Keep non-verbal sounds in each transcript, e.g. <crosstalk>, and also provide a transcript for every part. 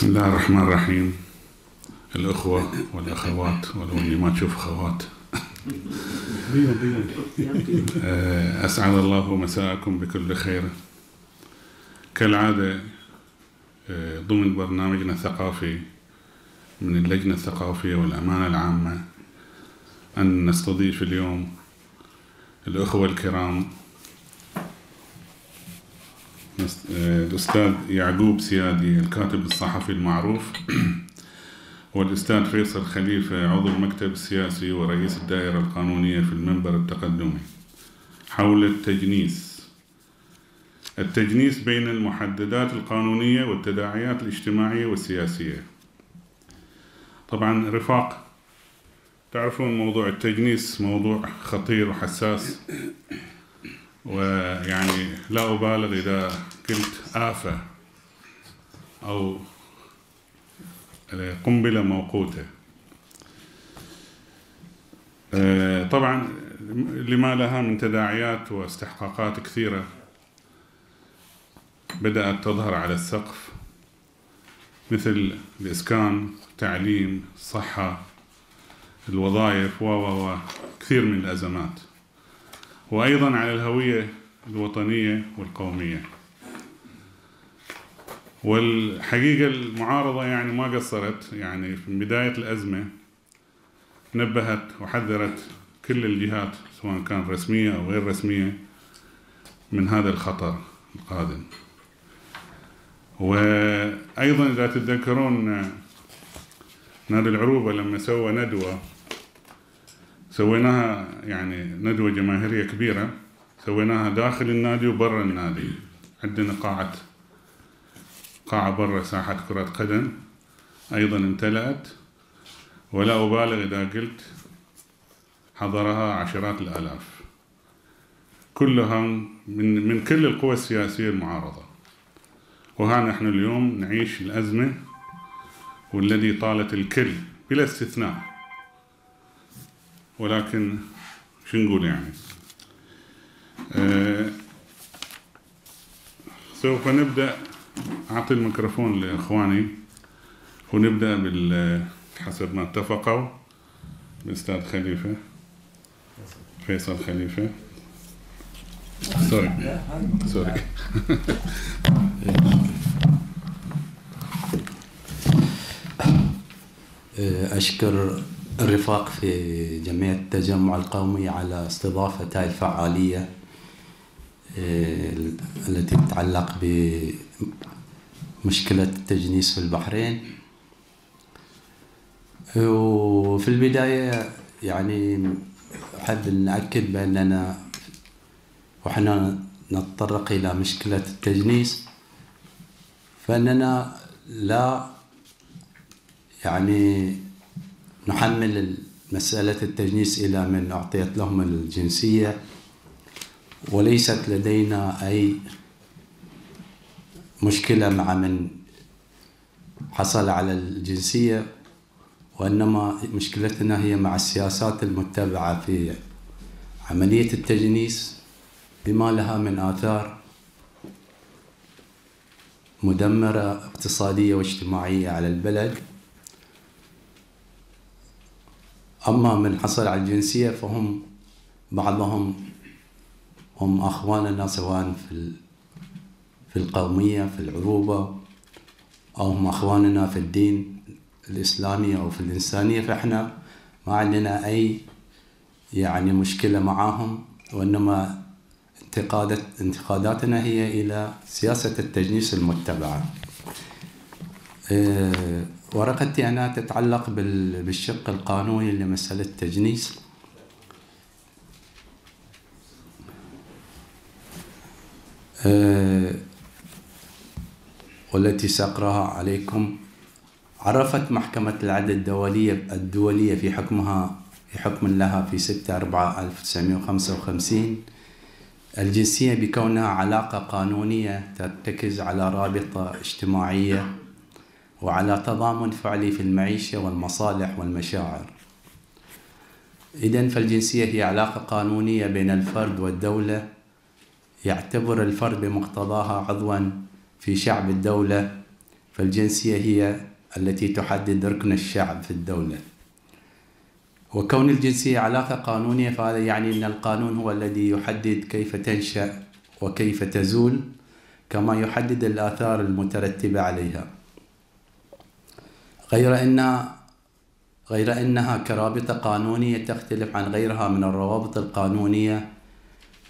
بسم الله الرحمن الرحيم. الأخوة والأخوات ولو إني ما تشوف أخوات. آه، أسعد الله مساءكم بكل خير. كالعادة آه، ضمن برنامجنا الثقافي من اللجنة الثقافية والأمانة العامة أن نستضيف اليوم الأخوة الكرام الأستاذ يعقوب سيادي الكاتب الصحفي المعروف. <clears throat> والأستاذ فيصل خليفة عضو المكتب السياسي ورئيس الدائرة القانونية في المنبر التقدمي. حول التجنيس. التجنيس بين المحددات القانونية والتداعيات الاجتماعية والسياسية. طبعا رفاق تعرفون موضوع التجنيس موضوع خطير وحساس. <clears throat> ويعني لا أبالغ إذا قلت آفة أو قنبلة موقوتة. آه، طبعا لما لها من تداعيات واستحقاقات كثيرة بدأت تظهر على السقف مثل الإسكان التعليم الصحة الوظائف و كثير من الأزمات. وأيضا على الهوية الوطنية والقومية. والحقيقة المعارضة يعني ما قصرت. يعني في بداية الأزمة نبهت وحذرت كل الجهات سواء كان رسمية أو غير رسمية من هذا الخطر القادم. وأيضا إذا تتذكرون نادي العروبة لما سوى ندوة سويناها يعني ندوة جماهيرية كبيرة سويناها داخل النادي وبرا النادي عندنا قاعة قاعة برا ساحة كرة قدم أيضا امتلأت ولا أبالغ إذا قلت حضرها عشرات الآلاف. كلها من من كل القوى السياسية المعارضة. وها نحن اليوم نعيش الأزمة والذي طالت الكل بلا استثناء. ولكن شو نقول يعني؟ أه سوف نبدأ أعطي الميكروفون لإخواني ونبدأ بال حسب ما اتفقوا. الأستاذ خليفة فيصل خليفة. سوري سوري <laughs> أشكر الرفاق في جمعية التجمع القومي على استضافة هاي الفعالية. التي تتعلق بمشكلة التجنيس في البحرين. وفي البداية يعني أحب نأكد بأننا وحنا نتطرق إلى مشكلة التجنيس فإننا لا يعني نحمل مسألة التجنيس إلى من أعطيت لهم الجنسية. وليست لدينا أي مشكلة مع من حصل على الجنسية وإنما مشكلتنا هي مع السياسات المتبعة في عملية التجنيس بما لها من آثار مدمرة اقتصادية واجتماعية على البلد. أما من حصل على الجنسية فهم بعضهم هم أخواننا سواء في في القومية في العروبة أو هم أخواننا في الدين الإسلامي أو في الإنسانية فإحنا ما عندنا أي يعني مشكلة معاهم وإنما انتقادات انتقاداتنا هي إلى سياسة التجنيس المتبعة. أه ورقتي أنا تتعلق بالشق القانوني لمسألة التجنيس والتي سأقرأها عليكم. عرفت محكمة العدل الدولية الدولية في حكمها في حكم لها في 6 4 1955 الجنسية بكونها علاقة قانونية ترتكز على رابطة اجتماعية وعلى تضامن فعلي في المعيشة والمصالح والمشاعر. إذا فالجنسية هي علاقة قانونية بين الفرد والدولة يعتبر الفرد بمقتضاها عضوا في شعب الدولة فالجنسية هي التي تحدد ركن الشعب في الدولة. وكون الجنسية علاقة قانونية فهذا يعني أن القانون هو الذي يحدد كيف تنشأ وكيف تزول كما يحدد الآثار المترتبة عليها. غير أن غير أنها كرابطة قانونية تختلف عن غيرها من الروابط القانونية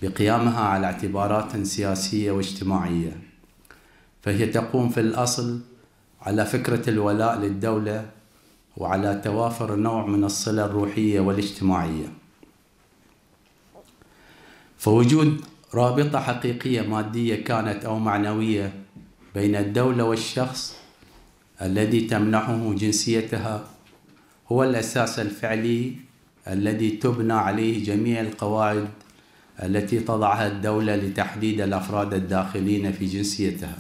بقيامها على اعتبارات سياسية واجتماعية. فهي تقوم في الأصل على فكرة الولاء للدولة وعلى توافر نوع من الصلة الروحية والاجتماعية. فوجود رابطة حقيقية مادية كانت أو معنوية بين الدولة والشخص الذي تمنحه جنسيتها هو الأساس الفعلي الذي تبنى عليه جميع القواعد التي تضعها الدولة لتحديد الأفراد الداخلين في جنسيتها.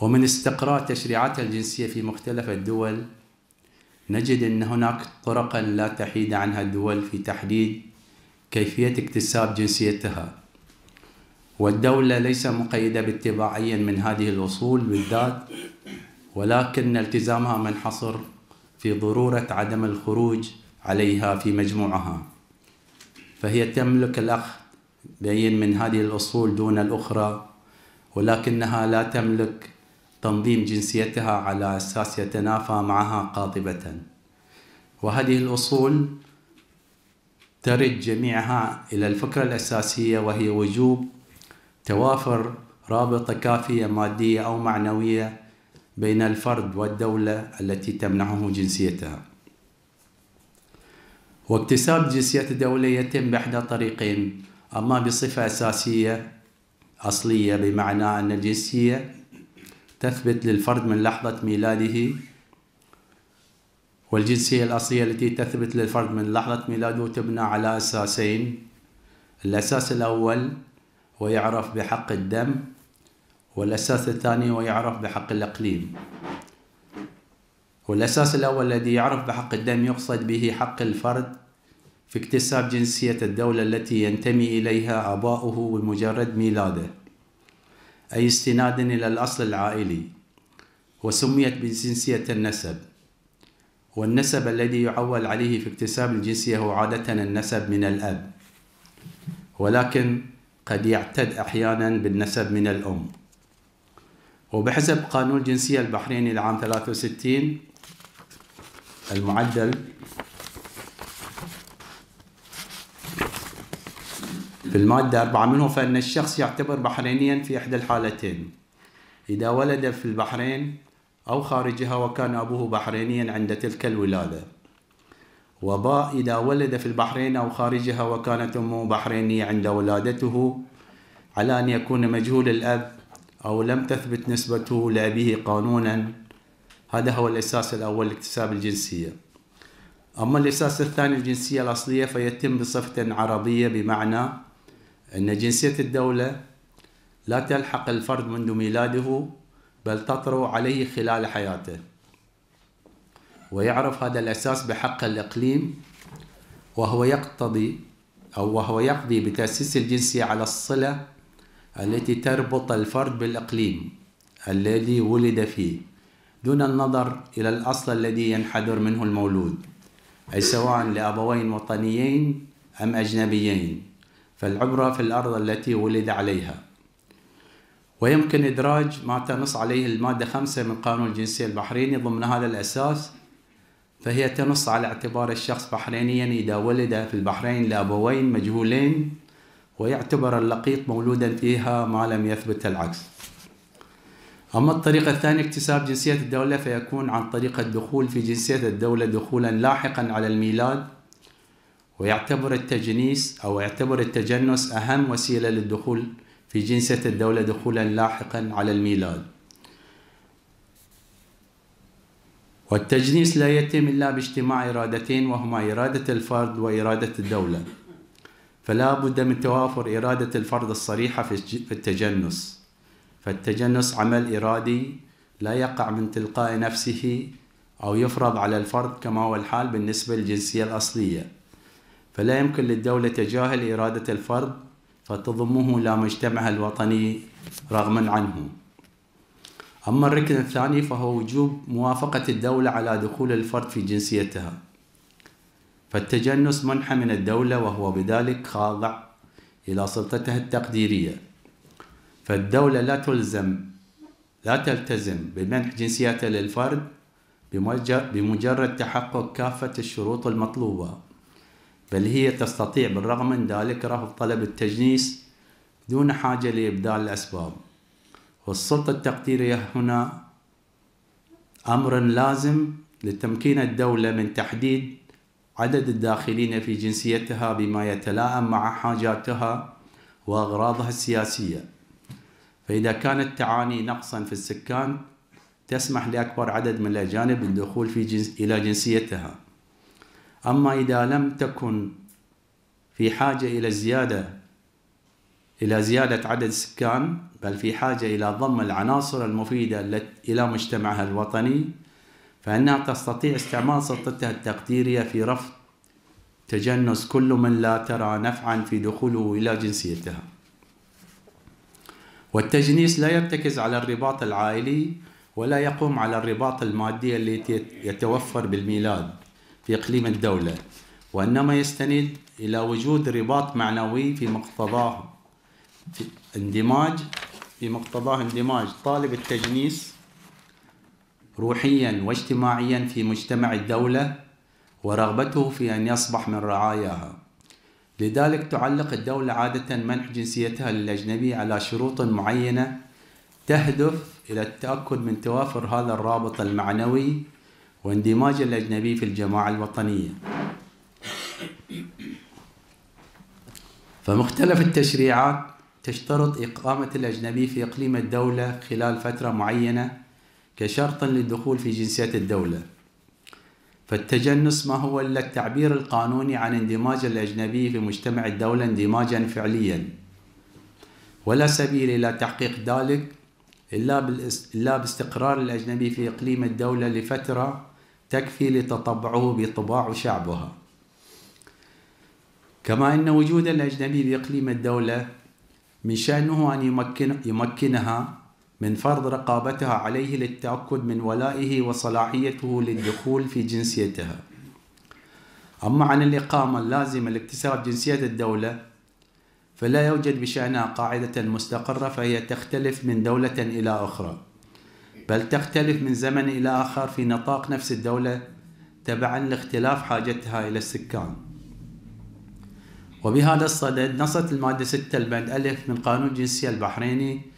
ومن استقراء تشريعات الجنسية في مختلف الدول نجد أن هناك طرقا لا تحيد عنها الدول في تحديد كيفية اكتساب جنسيتها. والدولة ليس مقيدة باتباع أي من هذه الأصول بالذات ولكن التزامها منحصر في ضرورة عدم الخروج عليها في مجموعها. فهي تملك الأخذ بأي من هذه الأصول دون الأخرى ولكنها لا تملك تنظيم جنسيتها على أساس يتنافى معها قاطبة. وهذه الأصول ترد جميعها إلى الفكرة الأساسية وهي وجوب توافر رابطة كافية مادية أو معنوية بين الفرد والدولة التي تمنحه جنسيتها. واكتساب جنسية الدولة يتم بإحدى طريقين أما بصفة أساسية أصلية بمعنى أن الجنسية تثبت للفرد من لحظة ميلاده والجنسية الأصلية التي تثبت للفرد من لحظة ميلاده تبنى على أساسين. الأساس الأول ويعرف بحق الدم والأساس الثاني ويعرف بحق الإقليم. والأساس الأول الذي يعرف بحق الدم يقصد به حق الفرد في اكتساب جنسية الدولة التي ينتمي إليها آباؤه بمجرد ميلاده أي استنادا إلى الأصل العائلي وسميت بجنسية النسب. والنسب الذي يعول عليه في اكتساب الجنسية هو عادة النسب من الأب. ولكن قد يعتد أحيانا بالنسب من الأم. وبحسب قانون الجنسية البحريني لعام 63 المعدل. في المادة أربعة منه فإن الشخص يعتبر بحرينيا في إحدى الحالتين. إذا ولد في البحرين أو خارجها وكان أبوه بحرينيا عند تلك الولادة. وباء إذا ولد في البحرين أو خارجها وكانت أمه بحرينية عند ولادته على أن يكون مجهول الأب أو لم تثبت نسبته لأبيه قانونا. هذا هو الأساس الأول لاكتساب الجنسية. أما الأساس الثاني الجنسية الأصلية فيتم بصفة عربية بمعنى أن جنسية الدولة لا تلحق الفرد منذ ميلاده بل تطرو عليه خلال حياته. ويعرف هذا الأساس بحق الإقليم وهو يقتضي أو وهو يقضي بتأسيس الجنسية على الصلة التي تربط الفرد بالإقليم الذي ولد فيه. دون النظر إلى الأصل الذي ينحدر منه المولود أي سواء لأبوين وطنيين أم أجنبيين فالعبرة في الأرض التي ولد عليها. ويمكن إدراج ما تنص عليه المادة خمسة من قانون الجنسية البحريني ضمن هذا الأساس فهي تنص على اعتبار الشخص بحرينيا إذا ولد في البحرين لأبوين مجهولين ويعتبر اللقيط مولودا فيها ما لم يثبت العكس. أما الطريقة الثانية اكتساب جنسية الدولة فيكون عن طريق الدخول في جنسية الدولة دخولا لاحقا على الميلاد ويعتبر التجنيس أو يعتبر التجنس أهم وسيلة للدخول في جنسية الدولة دخولا لاحقا على الميلاد. والتجنيس لا يتم إلا باجتماع إرادتين وهما إرادة الفرد وإرادة الدولة. فلا بد من توافر إرادة الفرد الصريحة في التجنس. فالتجنس عمل إرادي لا يقع من تلقاء نفسه أو يفرض على الفرد كما هو الحال بالنسبة للجنسية الأصلية. فلا يمكن للدولة تجاهل إرادة الفرد فتضمه إلى مجتمعها الوطني رغما عنه. أما الركن الثاني فهو وجوب موافقة الدولة على دخول الفرد في جنسيتها. فالتجنس منحى من الدولة وهو بذلك خاضع إلى سلطتها التقديرية. فالدولة لا تلزم لا تلتزم بمنح جنسيتها للفرد بمجرد تحقق كافة الشروط المطلوبة بل هي تستطيع بالرغم من ذلك رفض طلب التجنيس دون حاجة لإبدال الأسباب. والسلطة التقديرية هنا أمر لازم لتمكين الدولة من تحديد عدد الداخلين في جنسيتها بما يتلائم مع حاجاتها وأغراضها السياسية. فإذا كانت تعاني نقصا في السكان تسمح لأكبر عدد من الأجانب بالدخول في جنس إلى جنسيتها. أما إذا لم تكن في حاجة إلى الزيادة إلى زيادة عدد السكان بل في حاجة إلى ضم العناصر المفيدة إلى مجتمعها الوطني فإنها تستطيع استعمال سلطتها التقديرية في رفض تجنس كل من لا ترى نفعا في دخوله إلى جنسيتها. والتجنيس لا يرتكز على الرباط العائلي ولا يقوم على الرباط المادي التي يتوفر بالميلاد في إقليم الدولة وإنما يستند إلى وجود رباط معنوي في مقتضاه في اندماج في مقتضاه اندماج طالب التجنيس روحيا واجتماعيا في مجتمع الدولة ورغبته في أن يصبح من رعاياها. لذلك تعلق الدولة عادة منح جنسيتها للأجنبي على شروط معينة تهدف إلى التأكد من توافر هذا الرابط المعنوي واندماج الأجنبي في الجماعة الوطنية. فمختلف التشريعات تشترط إقامة الأجنبي في إقليم الدولة خلال فترة معينة كشرط للدخول في جنسية الدولة. فالتجنس ما هو إلا التعبير القانوني عن اندماج الأجنبي في مجتمع الدولة اندماجا فعليا. ولا سبيل إلى تحقيق ذلك إلا, باستقرار الأجنبي في إقليم الدولة لفترة تكفي لتطبعه بطباع شعبها. كما أن وجود الأجنبي بإقليم الدولة من شأنه أن يمكن يمكنها من فرض رقابتها عليه للتأكد من ولائه وصلاحيته للدخول في جنسيتها. أما عن الإقامة اللازمة لاكتساب جنسية الدولة فلا يوجد بشأنها قاعدة مستقرة فهي تختلف من دولة إلى أخرى. بل تختلف من زمن إلى آخر في نطاق نفس الدولة تبعا لاختلاف حاجتها إلى السكان. وبهذا الصدد نصت المادة 6 البند ألف من قانون الجنسية البحريني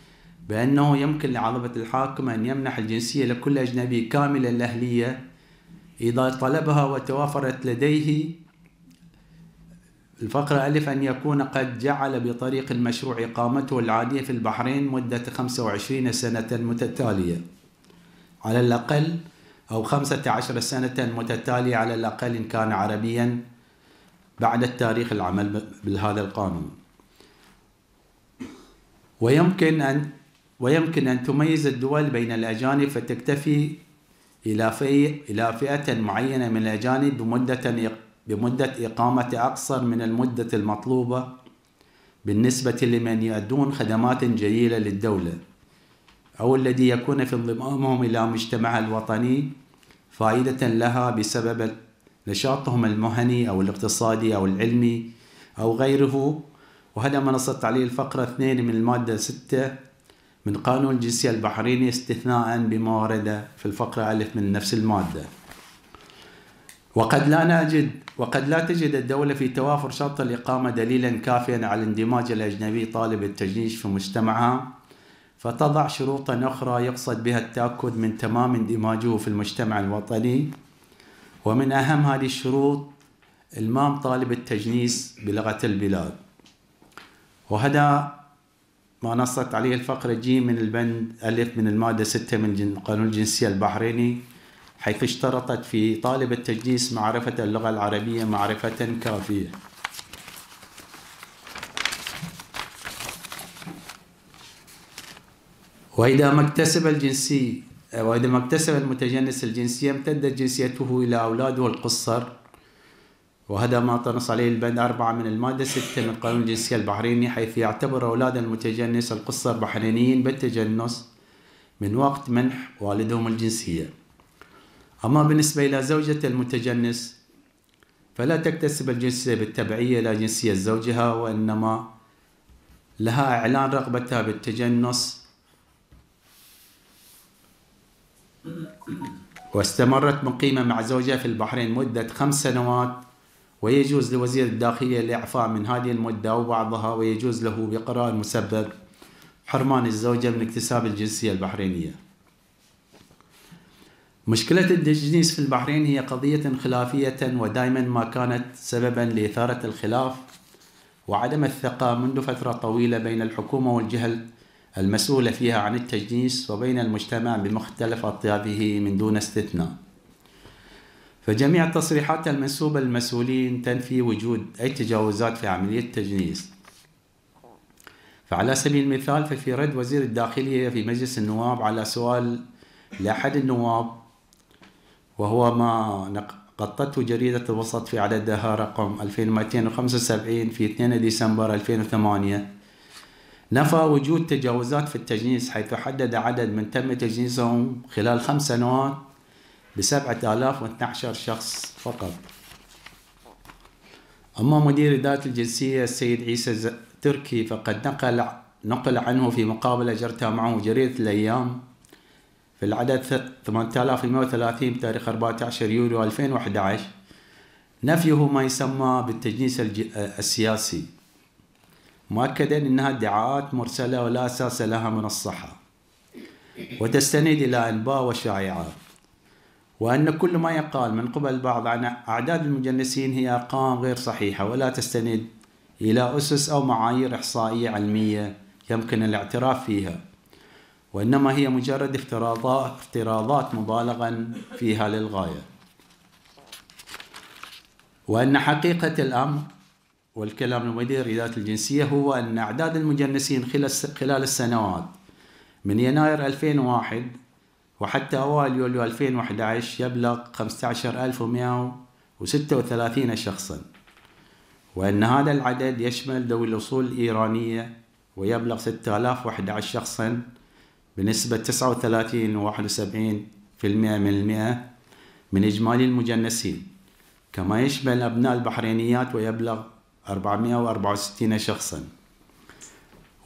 بأنه يمكن لعضبة الحاكم أن يمنح الجنسية لكل أجنبي كامل الأهلية إذا طلبها وتوافرت لديه الفقرة ألف أن يكون قد جعل بطريق المشروع إقامته العادية في البحرين مدة 25 سنة متتالية. على الأقل أو 15 سنة متتالية على الأقل إن كان عربيا بعد التاريخ العمل بهذا القانون. ويمكن أن ويمكن أن تميز الدول بين الأجانب فتكتفي إلى إلى فئة معينة من الأجانب بمدة بمدة إقامة أقصر من المدة المطلوبة بالنسبة لمن يؤدون خدمات جليلة للدولة أو الذي يكون في انضمامهم إلى مجتمعها الوطني فائدة لها بسبب نشاطهم المهني أو الاقتصادي أو العلمي أو غيره. وهذا ما نصت عليه الفقرة 2 من المادة 6 من قانون الجنسية البحريني استثناء بما ورد في الفقرة ألف من نفس المادة. وقد لا نجد وقد لا تجد الدولة في توافر شرط الإقامة دليلا كافيا على اندماج الأجنبي طالب التجنيش في مجتمعها فتضع شروطا أخرى يقصد بها التأكد من تمام اندماجه في المجتمع الوطني. ومن أهم هذه الشروط إلمام طالب التجنيس بلغة البلاد. وهذا ما نصت عليه الفقرة جيم من البند ألف من المادة 6 من قانون الجنسية البحريني حيث اشترطت في طالب التجنيس معرفة اللغة العربية معرفة كافية. وإذا ما اكتسب الجنسي وإذا ما اكتسب المتجنس الجنسية امتدت جنسيته إلى أولاده القصر وهذا ما تنص عليه البند أربعة من المادة ستة من قانون الجنسية البحريني حيث يعتبر أولاد المتجنس القصر بحرينيين بالتجنس من وقت منح والدهم الجنسية. أما بالنسبة إلى زوجة المتجنس فلا تكتسب الجنسية بالتبعية إلى جنسية زوجها وإنما لها إعلان رغبتها بالتجنس. واستمرت مقيمة مع زوجها في البحرين مدة خمس سنوات. ويجوز لوزير الداخلية الإعفاء من هذه المدة أو بعضها ويجوز له بقرار مسبب حرمان الزوجة من اكتساب الجنسية البحرينية. مشكلة التجنيس في البحرين هي قضية خلافية ودائما ما كانت سببا لإثارة الخلاف وعدم الثقة منذ فترة طويلة بين الحكومة والجهة المسؤولة فيها عن التجنيس وبين المجتمع بمختلف أطيافه من دون استثناء. فجميع التصريحات المنسوبة للمسؤولين تنفي وجود أي تجاوزات في عملية التجنيس. فعلى سبيل المثال ففي رد وزير الداخلية في مجلس النواب على سؤال لأحد النواب وهو ما قطته جريدة الوسط في عددها رقم 2275 في 2 ديسمبر 2008 نفى وجود تجاوزات في التجنيس حيث حدد عدد من تم تجنيسهم خلال خمس سنوات آلاف واثنى شخص فقط. أما مدير إدارة الجنسية السيد عيسى تركي فقد نقل نقل عنه في مقابلة جرتها معه جريدة الأيام. في العدد 8130 بتاريخ 14 يوليو 2011 نفيه ما يسمى بالتجنيس السياسي. مؤكدا انها ادعاءات مرسلة ولا أساس لها من الصحه وتستند إلى أنباء وشائعات. وأن كل ما يقال من قبل البعض عن أعداد المجنسين هي أرقام غير صحيحة ولا تستند إلى أسس أو معايير إحصائية علمية يمكن الاعتراف فيها وإنما هي مجرد افتراضات افتراضات مبالغا فيها للغاية. وأن حقيقة الأمر والكلام المدير إدارة الجنسية هو أن أعداد المجنسين خلال السنوات من يناير 2001 وحتى أوائل يوليو 2011 يبلغ 15136 شخصا. وأن هذا العدد يشمل ذوي الأصول الإيرانية ويبلغ 6011 شخصا بنسبة 39 و 71% من المئة من إجمالي المجنسين. كما يشمل أبناء البحرينيات ويبلغ 464 شخصا.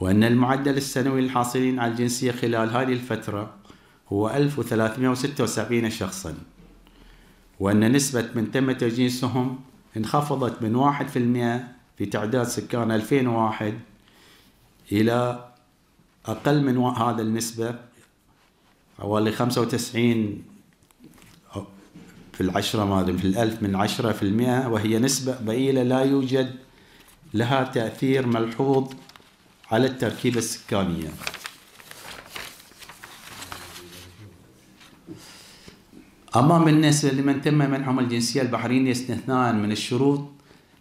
وأن المعدل السنوي للحاصلين على الجنسية خلال هذه الفترة هو 1376 شخصا. وأن نسبة من تم تجنيسهم انخفضت من 1% في تعداد سكان 2001 إلى أقل من هذا النسبة حوالي 95 في العشرة ما في الألف من عشرة في المئة وهي نسبة ضئيلة لا يوجد لها تأثير ملحوظ على التركيبة السكانية. أما بالنسبة لمن تم منحهم الجنسية البحرينية استثناء من الشروط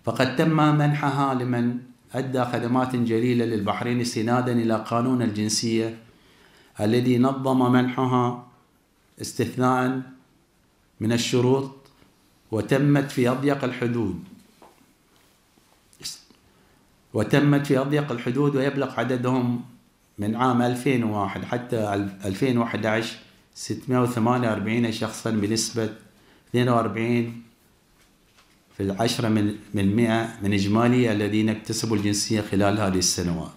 فقد تم منحها لمن أدى خدمات جليلة للبحرين استنادا إلى قانون الجنسية الذي نظم منحها استثناء من الشروط وتمت في أضيق الحدود. وتمت في أضيق الحدود ويبلغ عددهم من عام 2001 حتى 2011 648 شخصا بنسبة 42 في العشرة من من مئة من إجمالي الذين اكتسبوا الجنسية خلال هذه السنوات.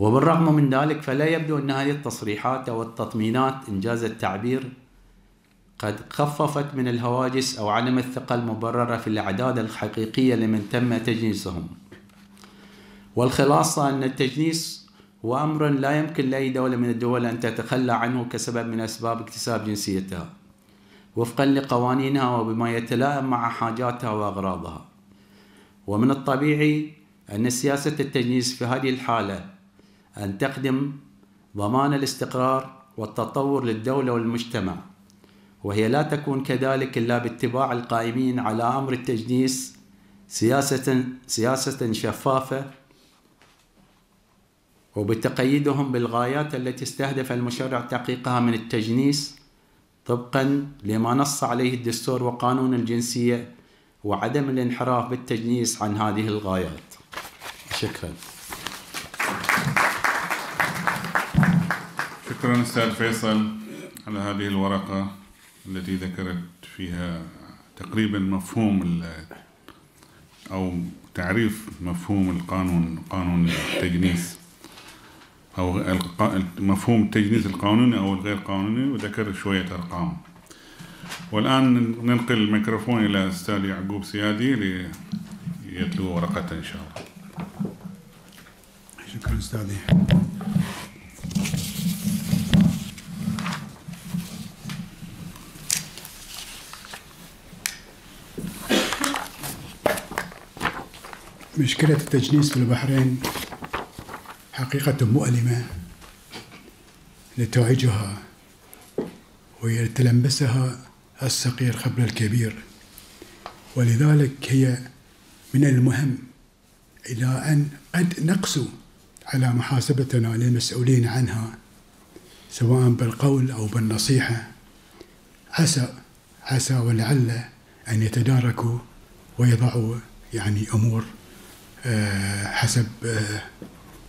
وبالرغم من ذلك فلا يبدو أن هذه التصريحات أو التطمينات إنجاز التعبير قد خففت من الهواجس أو عدم الثقة المبررة في الأعداد الحقيقية لمن تم تجنيسهم. والخلاصة أن التجنيس هو أمر لا يمكن لأي دولة من الدول أن تتخلى عنه كسبب من أسباب اكتساب جنسيتها وفقا لقوانينها وبما يتلائم مع حاجاتها وأغراضها. ومن الطبيعي أن سياسة التجنيس في هذه الحالة أن تخدم ضمان الاستقرار والتطور للدولة والمجتمع وهي لا تكون كذلك إلا باتباع القائمين على أمر التجنيس سياسة سياسة شفافة وبتقييدهم بالغايات التي استهدف المشرع تحقيقها من التجنيس طبقا لما نص عليه الدستور وقانون الجنسية وعدم الانحراف بالتجنيس عن هذه الغايات. شكرا. شكرا أستاذ فيصل على هذه الورقة التي ذكرت فيها تقريبا مفهوم أو تعريف مفهوم القانون قانون التجنيس. أو مفهوم التجنيس القانوني أو الغير قانوني وذكر شوية أرقام. والآن ننقل الميكروفون إلى أستاذ يعقوب سيادي ليتلو ورقته إن شاء الله. شكرا أستاذي. مشكلة التجنيس في البحرين حقيقة مؤلمة نتائجها ويتلمسها الصغير قبل الكبير. ولذلك هي من المهم إلى أن قد نقسو على محاسبتنا للمسؤولين عنها سواء بالقول أو بالنصيحة. عسى عسى ولعل أن يتداركوا ويضعوا يعني أمور آه، حسب آه،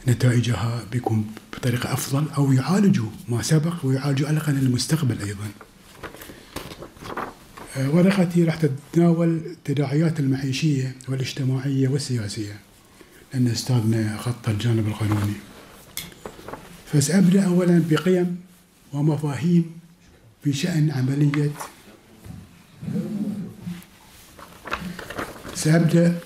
نتائجها بيكون بطريقة أفضل أو يعالجوا ما سبق ويعالجوا على الأقل المستقبل أيضا. آه، ورقتي راح تتناول التداعيات المعيشية والاجتماعية والسياسية لأن أستاذنا خط الجانب القانوني. فسأبدأ أولا بقيم ومفاهيم في شأن عملية. سأبدأ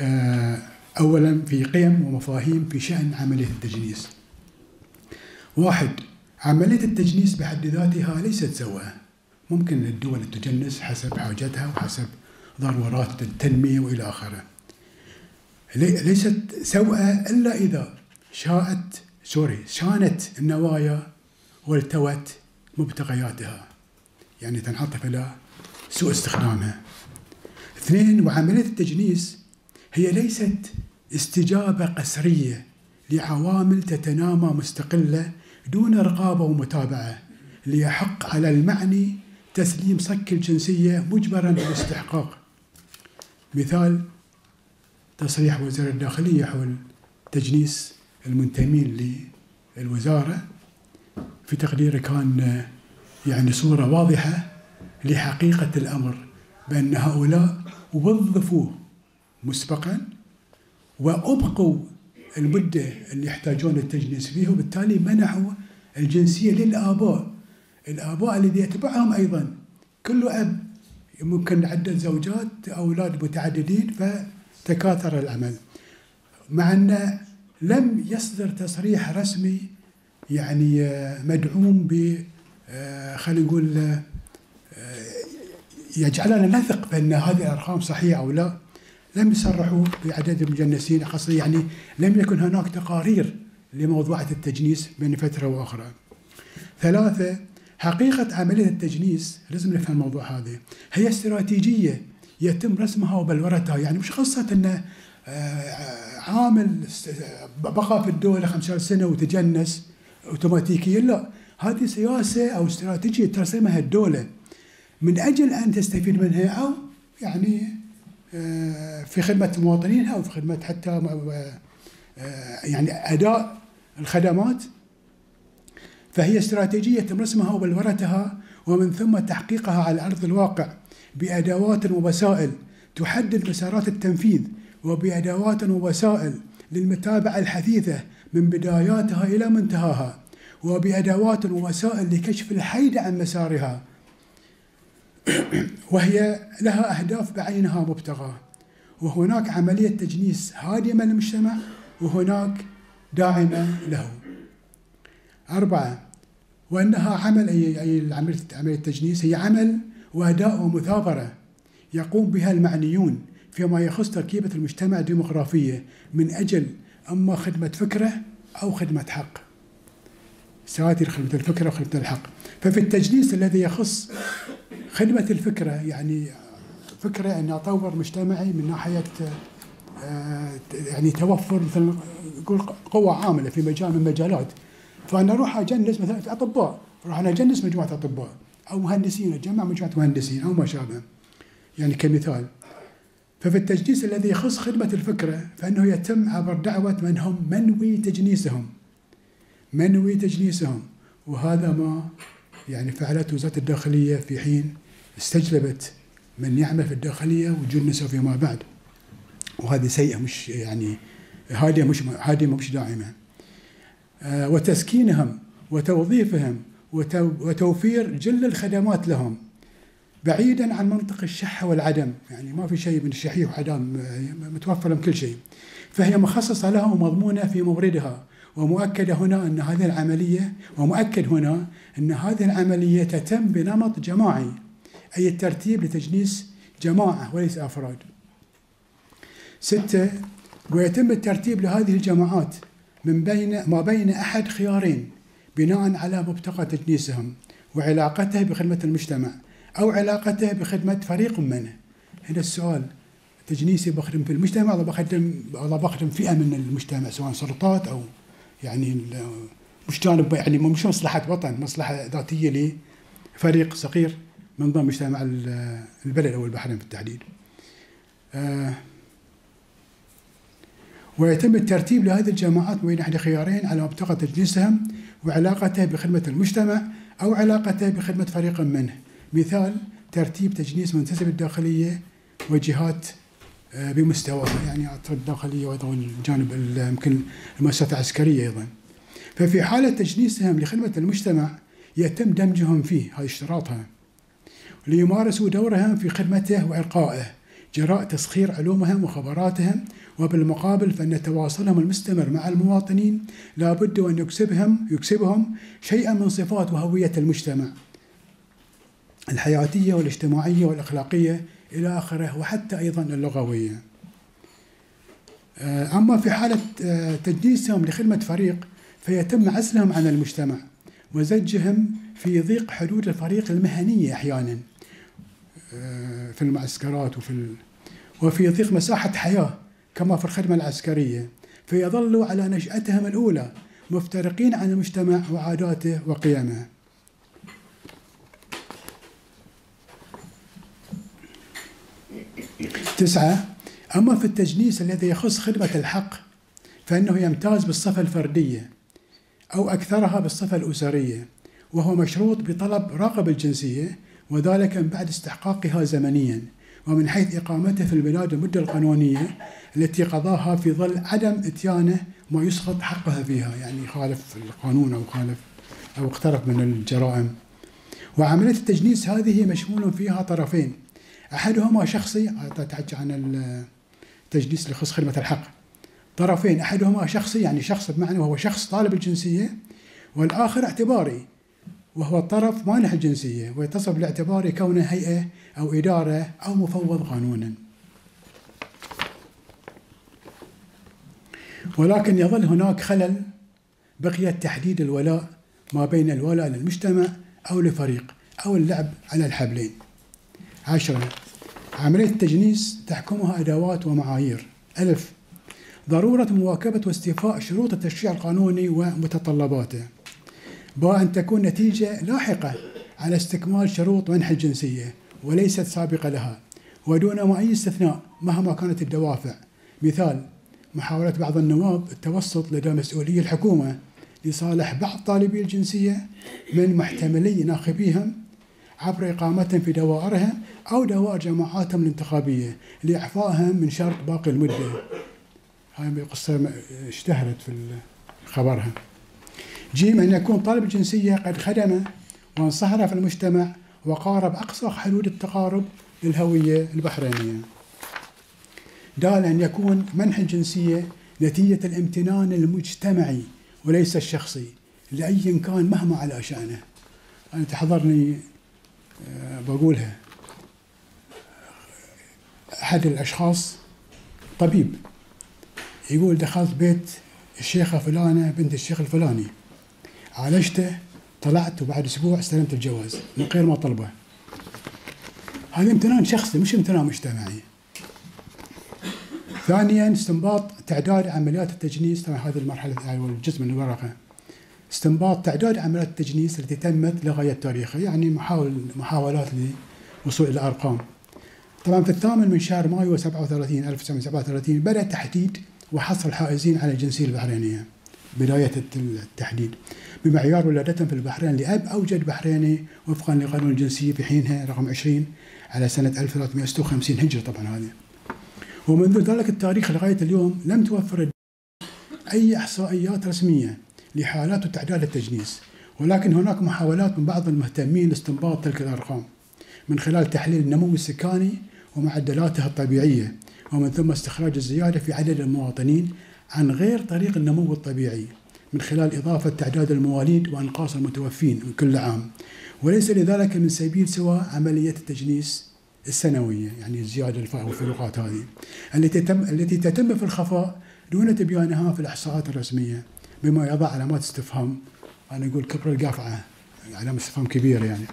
آه، أولا في قيم ومفاهيم في شأن عملية التجنيس. واحد عملية التجنيس بحد ذاتها ليست سواء ممكن الدول تجنس حسب حاجتها وحسب ضرورات التنمية وإلى آخره. ليست سوءة إلا إذا شاءت سوري شانت النوايا والتوت مبتغياتها. يعني تنعطف إلى سوء استخدامها. اثنين وعملية التجنيس هي ليست استجابة قسرية لعوامل تتنامى مستقلة دون رقابة ومتابعة ليحق على المعني تسليم صك الجنسية مجبرا بالاستحقاق. مثال تصريح وزير الداخلية حول تجنيس المنتمين للوزارة. في تقديره كان يعني صورة واضحة لحقيقة الأمر بأن هؤلاء وظفوا مسبقا وأبقوا المدة اللي يحتاجون التجنيس فيها وبالتالي منحوا الجنسية للآباء. الآباء الذي يتبعهم أيضا. كل أب ممكن عدة زوجات أولاد متعددين فتكاثر العمل. مع أن لم يصدر تصريح رسمي يعني مدعوم ب خلينا نقول يجعلنا نثق بأن هذه الأرقام صحيحة أو لا. لم يصرحوا بعدد المجنسين قصدي يعني لم يكن هناك تقارير لموضوعة التجنيس بين فترة وأخرى. ثلاثة حقيقة عملية التجنيس لازم نفهم الموضوع هذا هي استراتيجية يتم رسمها وبلورتها. يعني مش قصة أن آه، عامل بقى في الدولة 15 سنة وتجنس اوتوماتيكيا لا. هذه سياسة أو استراتيجية ترسمها الدولة من أجل أن تستفيد منها أو يعني في خدمة مواطنينها وفي خدمة حتى آه، يعني أداء الخدمات. فهي استراتيجية تم رسمها وبلورتها ومن ثم تحقيقها على أرض الواقع بأدوات ووسائل تحدد مسارات التنفيذ وبأدوات ووسائل للمتابعة الحثيثة من بداياتها إلى منتهاها وبأدوات ووسائل لكشف الحيد عن مسارها <clears throat> وهي لها أهداف بعينها مبتغاة. وهناك عملية تجنيس هادمة للمجتمع وهناك داعمة له. أربعة وأنها عمل أي عملية التجنيس هي عمل وأداء ومثابرة يقوم بها المعنيون فيما يخص تركيبة المجتمع الديمقراطية من أجل أما خدمة فكرة أو خدمة حق. سيأتي خدمة الفكرة وخدمة الحق. ففي التجنيس الذي يخص خدمة الفكرة يعني فكرة أن أطور مجتمعي من ناحية آه، يعني توفر مثلا نقول قوة عاملة في مجال من المجالات فأنا أروح أجنس مثلا أطباء أروح أنا أجنس مجموعة أطباء أو مهندسين أجمع مجموعة مهندسين أو ما شابه يعني كمثال. ففي التجنيس الذي يخص خدمة الفكرة فإنه يتم عبر دعوة من هم منوي تجنيسهم. منوي تجنيسهم. وهذا ما يعني فعلته وزارة الداخلية في حين استجلبت من يعمل في الداخلية وجنسوا فيما بعد. وهذه سيئة مش يعني هذه مش هذه مش داعمة. آه، وتسكينهم وتوظيفهم وتو- وتوفير جل الخدمات لهم بعيدا عن منطق الشح والعدم. يعني ما في شيء من الشحيح وعدم آه، متوفر لهم كل شيء. فهي مخصصة لها ومضمونة في موردها ومؤكدة هنا أن هذه العملية ومؤكد هنا أن هذه العملية تتم بنمط جماعي. أي الترتيب لتجنيس جماعة وليس أفراد. ستة ويتم الترتيب لهذه الجماعات من بين ما بين أحد خيارين بناء على مبتغى تجنيسهم وعلاقته بخدمة المجتمع أو علاقته بخدمة فريق منه هنا السؤال تجنيسي بخدم في المجتمع ولا بخدم ولا بخدم فئة من المجتمع سواء سلطات أو يعني مش جانب يعني مش مصلحة وطن مصلحة ذاتية لفريق صغير؟ من ضمن مجتمع ال- البلد أو البحرين بالتحديد آه ويتم الترتيب لهذه الجماعات بين أحد خيارين على مبتغى تجنيسهم وعلاقته بخدمة المجتمع أو علاقته بخدمة فريق منه. مثال ترتيب تجنيس منتسب الداخلية وجهات آه، بمستواها يعني أعتقد الداخلية وأيضا الجانب ال- يمكن المؤسسات العسكرية أيضا. ففي حالة تجنيسهم لخدمة المجتمع يتم دمجهم فيه هذا اشتراطها. ليمارسوا دورهم في خدمته وإرقائه جراء تسخير علومهم وخبراتهم وبالمقابل فإن تواصلهم المستمر مع المواطنين لا بد أن يكسبهم يكسبهم شيئا من صفات وهوية المجتمع الحياتية والاجتماعية والأخلاقية إلى آخره وحتى أيضا اللغوية. آه، أما في حالة آه، تجنيسهم لخدمة فريق فيتم عزلهم عن المجتمع وزجهم في ضيق حدود الفريق المهنية أحيانا. في المعسكرات وفي. وفي ضيق مساحة حياة كما في الخدمة العسكرية فيظلوا على نشأتهم الأولى مفترقين عن المجتمع وعاداته وقيمه تسعة أما في التجنيس الذي يخص خدمة الحق فإنه يمتاز بالصفة الفردية أو أكثرها بالصفة الأسرية وهو مشروط بطلب راقب الجنسية وذلك من بعد استحقاقها زمنيا. ومن حيث إقامته في البلاد المدة القانونية التي قضاها في ظل عدم إتيانه ما يسقط حقها فيها يعني خالف القانون أو خالف أو اقترف من الجرائم. وعملية التجنيس هذه مشمول فيها طرفين. أحدهما شخصي تحكي عن التجنيس يخص خدمة الحق. طرفين أحدهما شخصي يعني شخص بمعنى وهو شخص طالب الجنسية والآخر اعتباري. وهو الطرف مانح الجنسية ويتصف بالاعتبار كونه هيئة أو إدارة أو مفوض قانونا. ولكن يظل هناك خلل بقي تحديد الولاء ما بين الولاء للمجتمع أو لفريق أو اللعب على الحبلين. عشرة عملية التجنيس تحكمها أدوات ومعايير. ألف ضرورة مواكبة واستيفاء شروط التشريع القانوني ومتطلباته. باء أن تكون نتيجة لاحقة على استكمال شروط منح الجنسية وليست سابقة لها ودون أي استثناء مهما كانت الدوافع. مثال محاولة بعض النواب التوسط لدى مسؤولي الحكومة لصالح بعض طالبي الجنسية من محتملي ناخبيهم عبر إقامتهم في دوائرهم أو دوائر جماعاتهم الانتخابية لإعفائهم من شرط باقي المدة. هاي قصة اشتهرت في خبرها. جيم أن يكون طالب الجنسية قد خدم وانصهر في المجتمع وقارب أقصى حدود التقارب للهوية البحرينية. دال أن يكون منح الجنسية نتيجة الامتنان المجتمعي وليس الشخصي لأي كان مهما على شأنه. أنا تحضرني بقولها أحد الأشخاص طبيب. يقول دخلت بيت الشيخة فلانة بنت الشيخ الفلاني. عالجته طلعت وبعد أسبوع استلمت الجواز من غير ما طلبه. هذا امتنان شخصي مش امتنان مجتمعي. ثانيا استنباط تعداد عمليات التجنيس. طبعا هذه المرحلة هذا الجزء من الورقة استنباط تعداد عمليات التجنيس التي تمت لغاية تاريخها يعني محاول محاولات للوصول إلى أرقام. طبعا في الثامن من شهر مايو 37 1937 بدأ تحديد وحصر الحائزين على الجنسية البحرينية. بداية التحديد. بمعيار ولادتهم في البحرين لأب أو جد بحريني وفقا لقانون الجنسية في حينها رقم 20 على سنة 1356 هجرة طبعا هذه. ومنذ ذلك التاريخ لغاية اليوم لم توفر أي إحصائيات رسمية لحالات وتعداد التجنيس ولكن هناك محاولات من بعض المهتمين لاستنباط تلك الأرقام من خلال تحليل النمو السكاني ومعدلاتها الطبيعية ومن ثم استخراج الزيادة في عدد المواطنين عن غير طريق النمو الطبيعي. من خلال إضافة تعداد المواليد وأنقاص المتوفين من كل عام. وليس لذلك من سبيل سوى عملية التجنيس السنوية يعني الزيادة والفروقات هذه التي تتم التي تتم في الخفاء دون تبيانها في الإحصاءات الرسمية بما يضع علامات استفهام أنا أقول كبر القافعة علامة استفهام كبيرة يعني.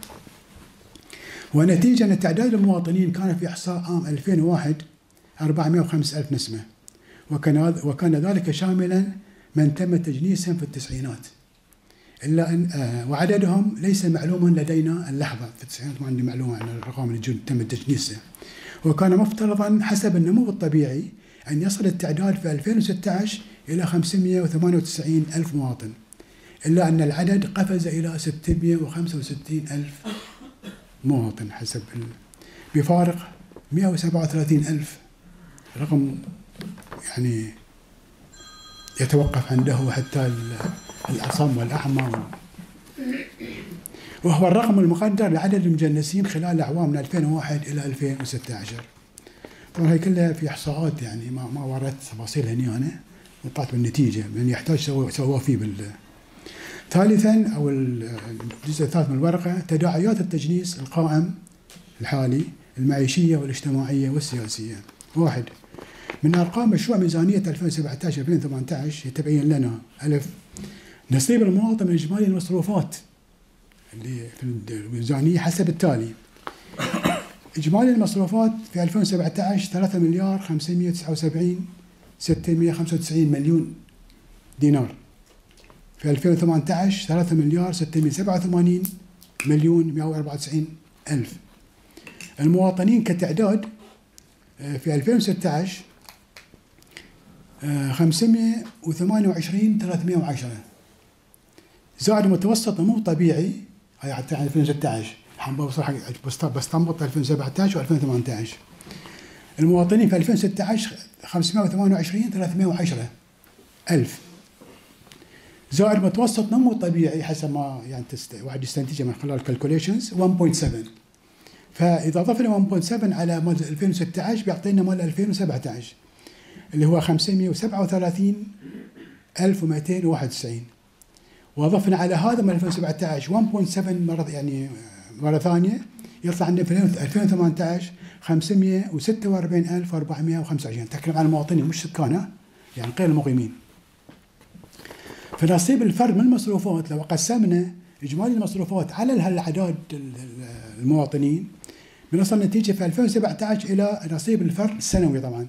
ونتيجة أن تعداد المواطنين كان في إحصاء عام 2001 405 ألف نسمة وكان ذلك شاملا من تم تجنيسهم في التسعينات. إلا أن آه وعددهم ليس معلوما لدينا اللحظة. في التسعينات ما عندي معلومة عن الرقم اللي تم تجنيسه. وكان مفترضا حسب النمو الطبيعي أن يصل التعداد في 2016 إلى 598 ألف مواطن. إلا أن العدد قفز إلى 665 ألف مواطن حسب بفارق 137 ألف رقم يعني يتوقف عنده حتى الأصم والأعمى وهو الرقم المقدر لعدد المجنسين خلال الأعوام من 2001 إلى 2016 طبعا هي كلها في إحصاءات يعني ما ما وردت تفاصيل هني أنا وطلعت بالنتيجة لأن يحتاج سوى فيه بال ثالثا أو الجزء الثالث من الورقة تداعيات التجنيس القائم الحالي المعيشية والاجتماعية والسياسية. واحد. من أرقام مشروع ميزانية 2017 2018 تبين لنا ألف نصيب المواطن من إجمالي المصروفات اللي في الميزانية حسب التالي. إجمالي المصروفات في 2017 3 مليار 579 695 مليون دينار. في 2018 3 مليار 687 مليون 194 ألف. المواطنين كتعداد آه، في 2016 528 310 زائد متوسط نمو طبيعي. هاي حتى 2016 بوصل حق بستنبط 2017 و2018 المواطنين في 2016 528 310 ألف. زائد متوسط نمو طبيعي حسب ما يعني واحد يستنتجه من خلال الكالكوليشنز 1.7 فإذا ضفنا 1.7 على مال 2016 بيعطينا مال 2017 اللي هو 537 1291 وأضفنا على هذا من 2017 1.7 مره يعني مرة ثانية يطلع عندنا في 2018 546425 تكلم عن المواطنين مش سكان يعني غير المقيمين. فنصيب الفرد من المصروفات لو قسمنا إجمالي المصروفات على هالأعداد المواطنين بنصل نتيجة في 2017 إلى نصيب الفرد السنوي طبعا.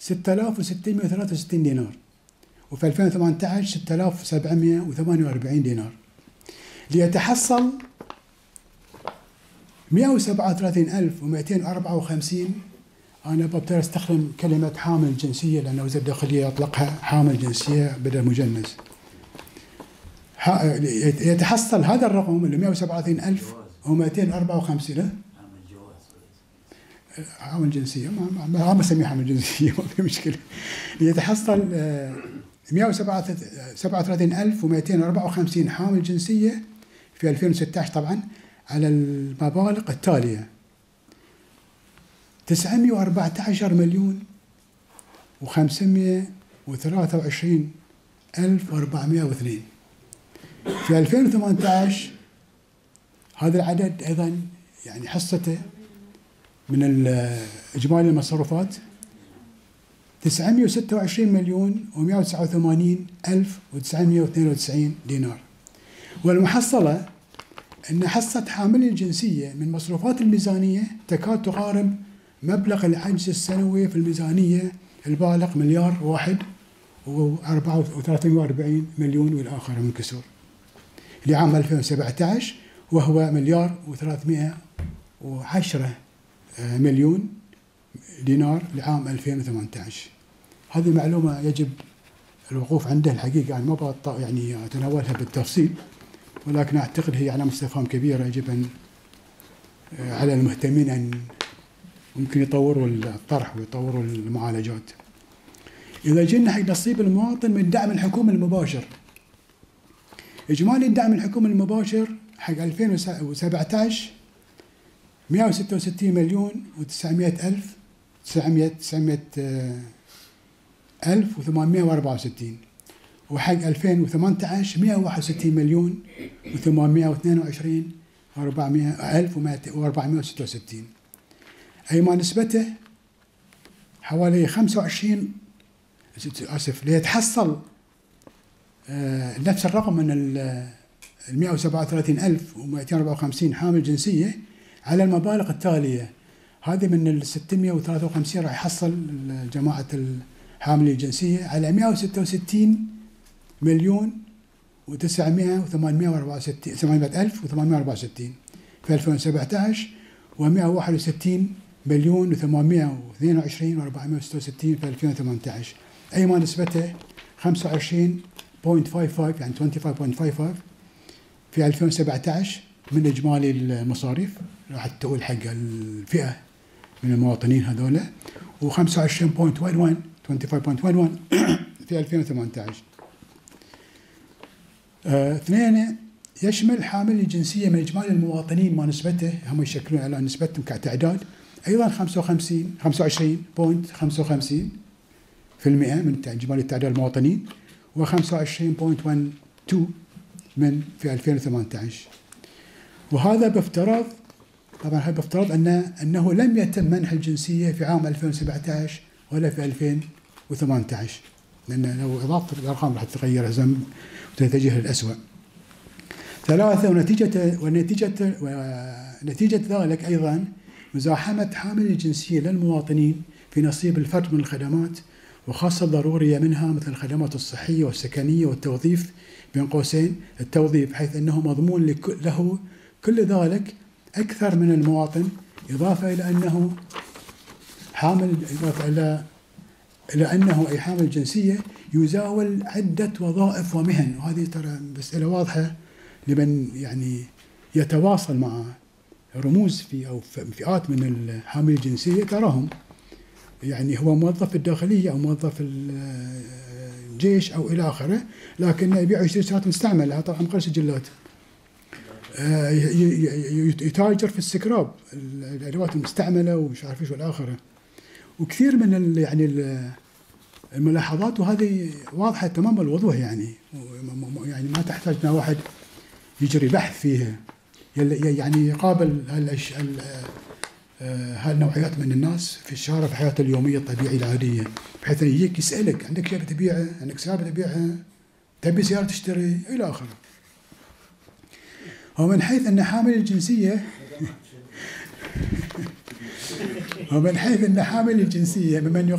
6663 دينار. وفي 2018 6748 دينار. ليتحصل 137254 أنا بقدر أستخدم كلمة حامل جنسية لأن وزير الداخلية أطلقها. حامل جنسية بدل مجنس. يتحصل هذا الرقم اللي 137254 عامل جنسية ما ما بسميه عامل جنسية <laughs> ما في مشكلة. ليتحصل آه، 137254 حامل جنسية في 2016 طبعا على المبالغ التالية. 914 مليون و523 ألف وأربعمائة واثنين. في 2018 هذا العدد أيضا يعني حصته من إجمالي المصروفات 926 مليون و189 ألف و992 دينار. والمحصلة أن حصة حاملي الجنسية من مصروفات الميزانية تكاد تقارب مبلغ العجز السنوي في الميزانية البالغ مليار واحد و340 مليون والآخر من كسور لعام 2017 وهو مليار و310 مليون دينار لعام 2018 هذه معلومة يجب الوقوف عنده الحقيقة. أنا ما يعني أتناولها بالتفصيل ولكن أعتقد هي علامة استفهام كبيرة. يجب أن آه، على المهتمين أن ممكن يطوروا الطرح ويطوروا المعالجات. إذا جينا حق نصيب المواطن من دعم الحكومة المباشر. إجمالي الدعم الحكومي المباشر حق 2017 166 مليون و900 ألف 900 900 آه، ألف و864 وحق 2018 161 مليون و822 400 ألف و466 أي ما نسبته حوالي 25 آسف ليتحصل آه، نفس الرقم من ال 137254 حامل جنسية على المبالغ التالية. هذه من ال 653 راح يحصل جماعة الحاملين الجنسية على 166 مليون و900 و864 800 ألف و864 في 2017 و161 مليون و822 و466 في 2018 أي ما نسبته؟ 25.55 يعني 25.55 في 2017 من إجمالي المصاريف راح تقول حق الفئة من المواطنين هذولا و25.11 25.11 في 2018 آه، اثنين يشمل حامل الجنسية من إجمالي المواطنين ما نسبته هم يشكلون على نسبتهم كتعداد أيضا 55 25.55 في المئة من إجمالي تعداد المواطنين و25.12 من في 2018 وهذا بافتراض طبعا هذا بافتراض أن أنه لم يتم منح الجنسية في عام 2017 ولا في 2018 لأن لو إضافة الأرقام راح تتغير أزم وتتجه للأسوأ. ثلاثة ونتيجة ونتيجة ونتيجة ذلك أيضا مزاحمة حامل الجنسية للمواطنين في نصيب الفرد من الخدمات وخاصة الضرورية منها مثل الخدمات الصحية والسكنية والتوظيف بين قوسين. التوظيف حيث أنه مضمون له كل ذلك أكثر من المواطن إضافة إلى أنه حامل إضافة إلى إلى أنه أي حامل جنسية يزاول عدة وظائف ومهن. وهذه ترى مسألة واضحة لمن يعني يتواصل مع رموز في أو فئات من الحامل الجنسية تراهم. يعني هو موظف الداخلية أو موظف ال- الجيش أو إلى آخره لكن يبيع ويشتري سيارات مستعملة طبعا مقر سجلات. يتاجر في السكراب الأدوات المستعملة ومش عارف إيش والآخرة. وكثير من يعني ال- الملاحظات وهذه واضحة تمام الوضوح يعني. يعني ما تحتاج واحد يجري بحث فيها. يعني يقابل هالنوعيات من الناس في الشارع في حياته اليومية الطبيعية العادية بحيث يجيك يسألك عندك شيء بتبيعه عندك سيارة بتبيعها تبي سيارة تشتري إلى آخره. ومن حيث أن حامل الجنسية ومن حيث أن حامل الجنسية ممن.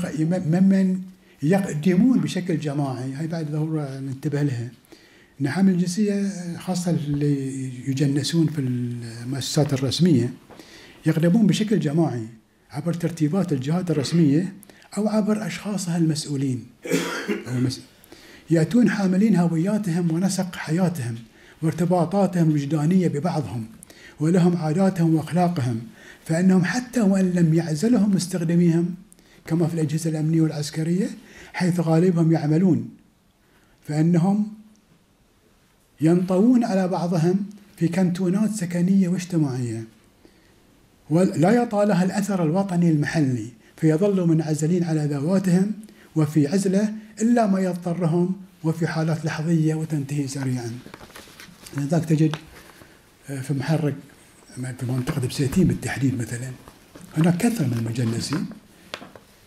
ممن يقدمون بشكل جماعي هاي بعد ضرورة ننتبه لها أن حامل الجنسية خاصة اللي يجنسون في المؤسسات الرسمية يقدمون بشكل جماعي عبر ترتيبات الجهات الرسمية أو عبر أشخاصها المسؤولين. يأتون حاملين هوياتهم ونسق حياتهم وارتباطاتهم الوجدانية ببعضهم ولهم عاداتهم وأخلاقهم فإنهم حتى وإن لم يعزلهم مستخدميهم كما في الأجهزة الأمنية والعسكرية حيث غالبهم يعملون. فإنهم ينطوون على بعضهم في كنتونات سكنية واجتماعية ولا يطالها الأثر الوطني المحلي فيظلوا منعزلين على ذواتهم وفي عزلة إلا ما يضطرهم وفي حالات لحظية وتنتهي سريعا. لذلك تجد في محرك في منطقة بسيتين بالتحديد مثلا هناك كثرة من المجنسين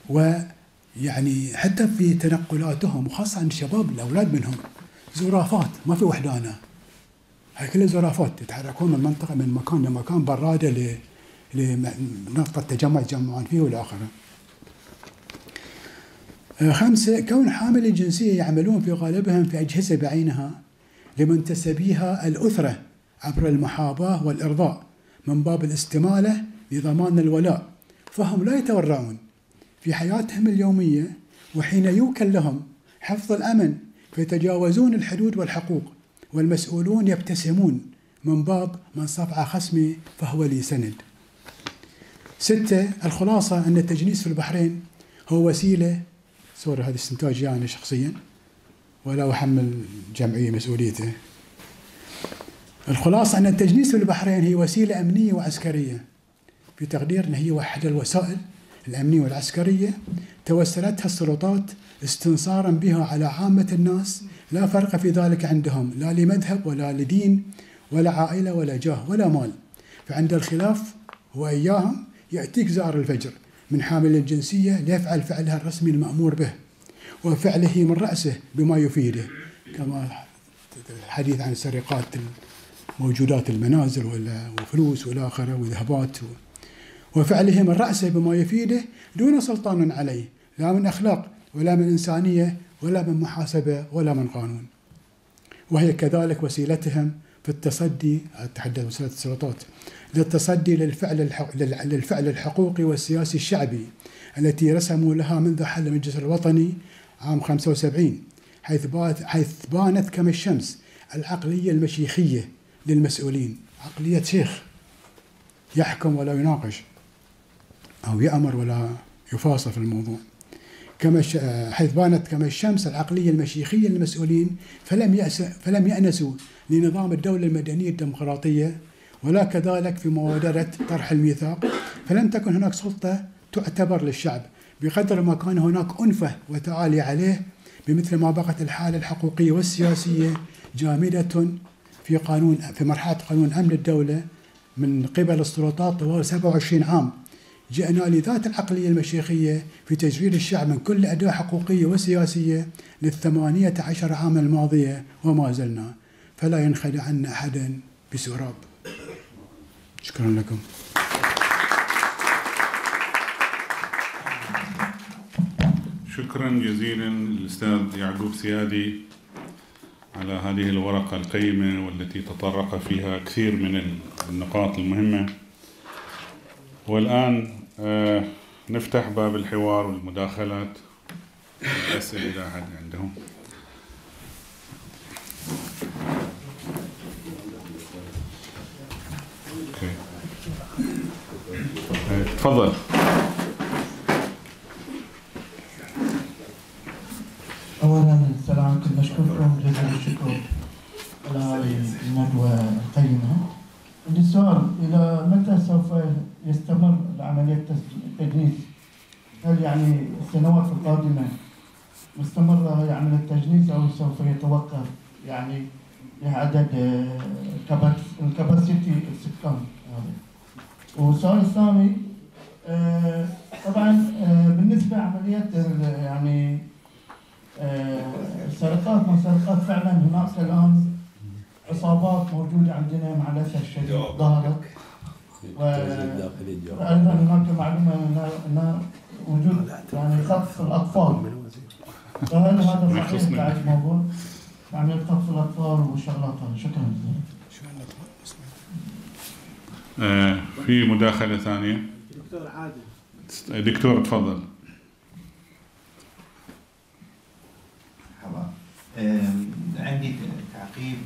ويعني حتى في تنقلاتهم وخاصة الشباب الأولاد منهم زرافات ما في وحدانة هاي كلها زرافات يتحركون من منطقة من مكان لمكان برادة لنقطة تجمع يتجمعون فيه والى آخره. خمسة كون حامل الجنسية يعملون في غالبهم في أجهزة بعينها لمنتسبيها الأثرة عبر المحاباة والإرضاء من باب الاستمالة لضمان الولاء فهم لا يتورعون. في حياتهم اليومية وحين يوكل لهم حفظ الأمن فيتجاوزون الحدود والحقوق والمسؤولون يبتسمون من باب من صفع خصمي فهو لي سند. ستة الخلاصة أن التجنيس في البحرين هو وسيلة سوري هذا استنتاجي أنا شخصيا ولا أحمل جمعية مسؤوليته. الخلاصة أن التجنيس في البحرين هي وسيلة أمنية وعسكرية. في تقديرنا هي واحدة الوسائل الأمنية والعسكرية توسلتها السلطات استنصارا بها على عامة الناس. لا فرق في ذلك عندهم لا لمذهب ولا لدين ولا عائلة ولا جاه ولا مال. فعند الخلاف وإياهم يأتيك زار الفجر من حامل الجنسية ليفعل فعلها الرسمي المأمور به. وفعله من رأسه بما يفيده كما الحديث عن سرقات موجودات المنازل ولا وفلوس والى اخره وذهبات وفعله من رأسه بما يفيده دون سلطان عليه لا من أخلاق ولا من إنسانية ولا من محاسبة ولا من قانون. وهي كذلك وسيلتهم في التصدي أتحدث وسيلة السلطات للتصدي للفعل للفعل الحقوقي والسياسي الشعبي التي رسموا لها منذ حل المجلس الوطني عام 75 حيث حيث بانت كما الشمس العقلية المشيخية للمسؤولين. عقلية شيخ يحكم ولا يناقش أو يأمر ولا يفاصل في الموضوع كما حيث بانت كما الشمس العقلية المشيخية للمسؤولين فلم يأس فلم يأنسوا لنظام الدولة المدنية الديمقراطية ولا كذلك في مبادرة طرح الميثاق فلم تكن هناك سلطة تعتبر للشعب. بقدر ما كان هناك أنفة وتعالي عليه بمثل ما بقت الحالة الحقوقية والسياسية جامدة في قانون في مرحلة قانون أمن الدولة من قبل السلطات طوال 27 عام. جئنا لذات العقلية المشيخية في تجريد الشعب من كل أداة حقوقية وسياسية للثمانية عشر عاما الماضية وما زلنا. فلا ينخدع عنا أحدا بسراب. شكرا لكم. شكرا جزيلا للأستاذ يعقوب سيادي على هذه الورقة القيمة والتي تطرق فيها كثير من النقاط المهمة. والآن آه، نفتح باب الحوار والمداخلات. الأسئلة إذا أحد عندهم. آه، تفضل. أولا السلام عليكم نشكركم جزيل الشكر على هذه الندوة القيمة. عندي سؤال إلى متى سوف يستمر عملية التجنيس؟ هل يعني السنوات القادمة مستمرة هي عملية التجنيس أو سوف يتوقف؟ يعني لعدد الكباسيتي السكان. والسؤال الثاني آه، طبعا آه، بالنسبة عملية يعني السرقات ما سرقات فعلا هناك الآن عصابات موجودة عندنا مع الأسف الشديد ظهرت وأيضا هناك معلومة ان وجود يعني خطف الأطفال. فهل هذا صحيح؟ بعد الموضوع؟ يعني خطف الأطفال والشغلات هذه شكرا. آه في مداخلة ثانية؟ دكتور عادل. دكتور تفضل. عندي تعقيب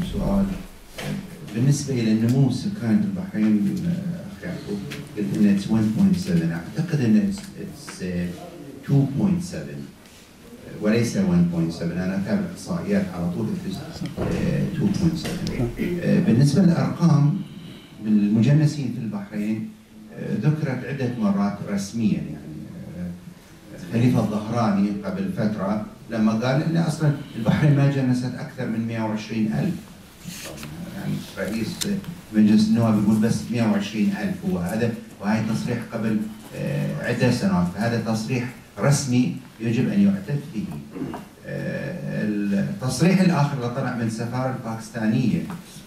وسؤال. بالنسبة إلى نمو سكان البحرين أخ يعقوب قلت إنه 1.7 أعتقد إنه 2.7 وليس 1.7 أنا أتابع إحصائيات على طول 2.7 بالنسبة للأرقام بالمجنسين في البحرين ذكرت عدة مرات رسميا يعني خليفة الظهراني قبل فترة لما قال ان أصلا البحرين ما جنست أكثر من 120 ألف. يعني رئيس مجلس النواب يقول بس 120 ألف هو هذا وهي تصريح قبل آه، عدة سنوات. فهذا تصريح رسمي يجب أن يعتد فيه. آه، التصريح الآخر اللي طلع من السفاره الباكستانية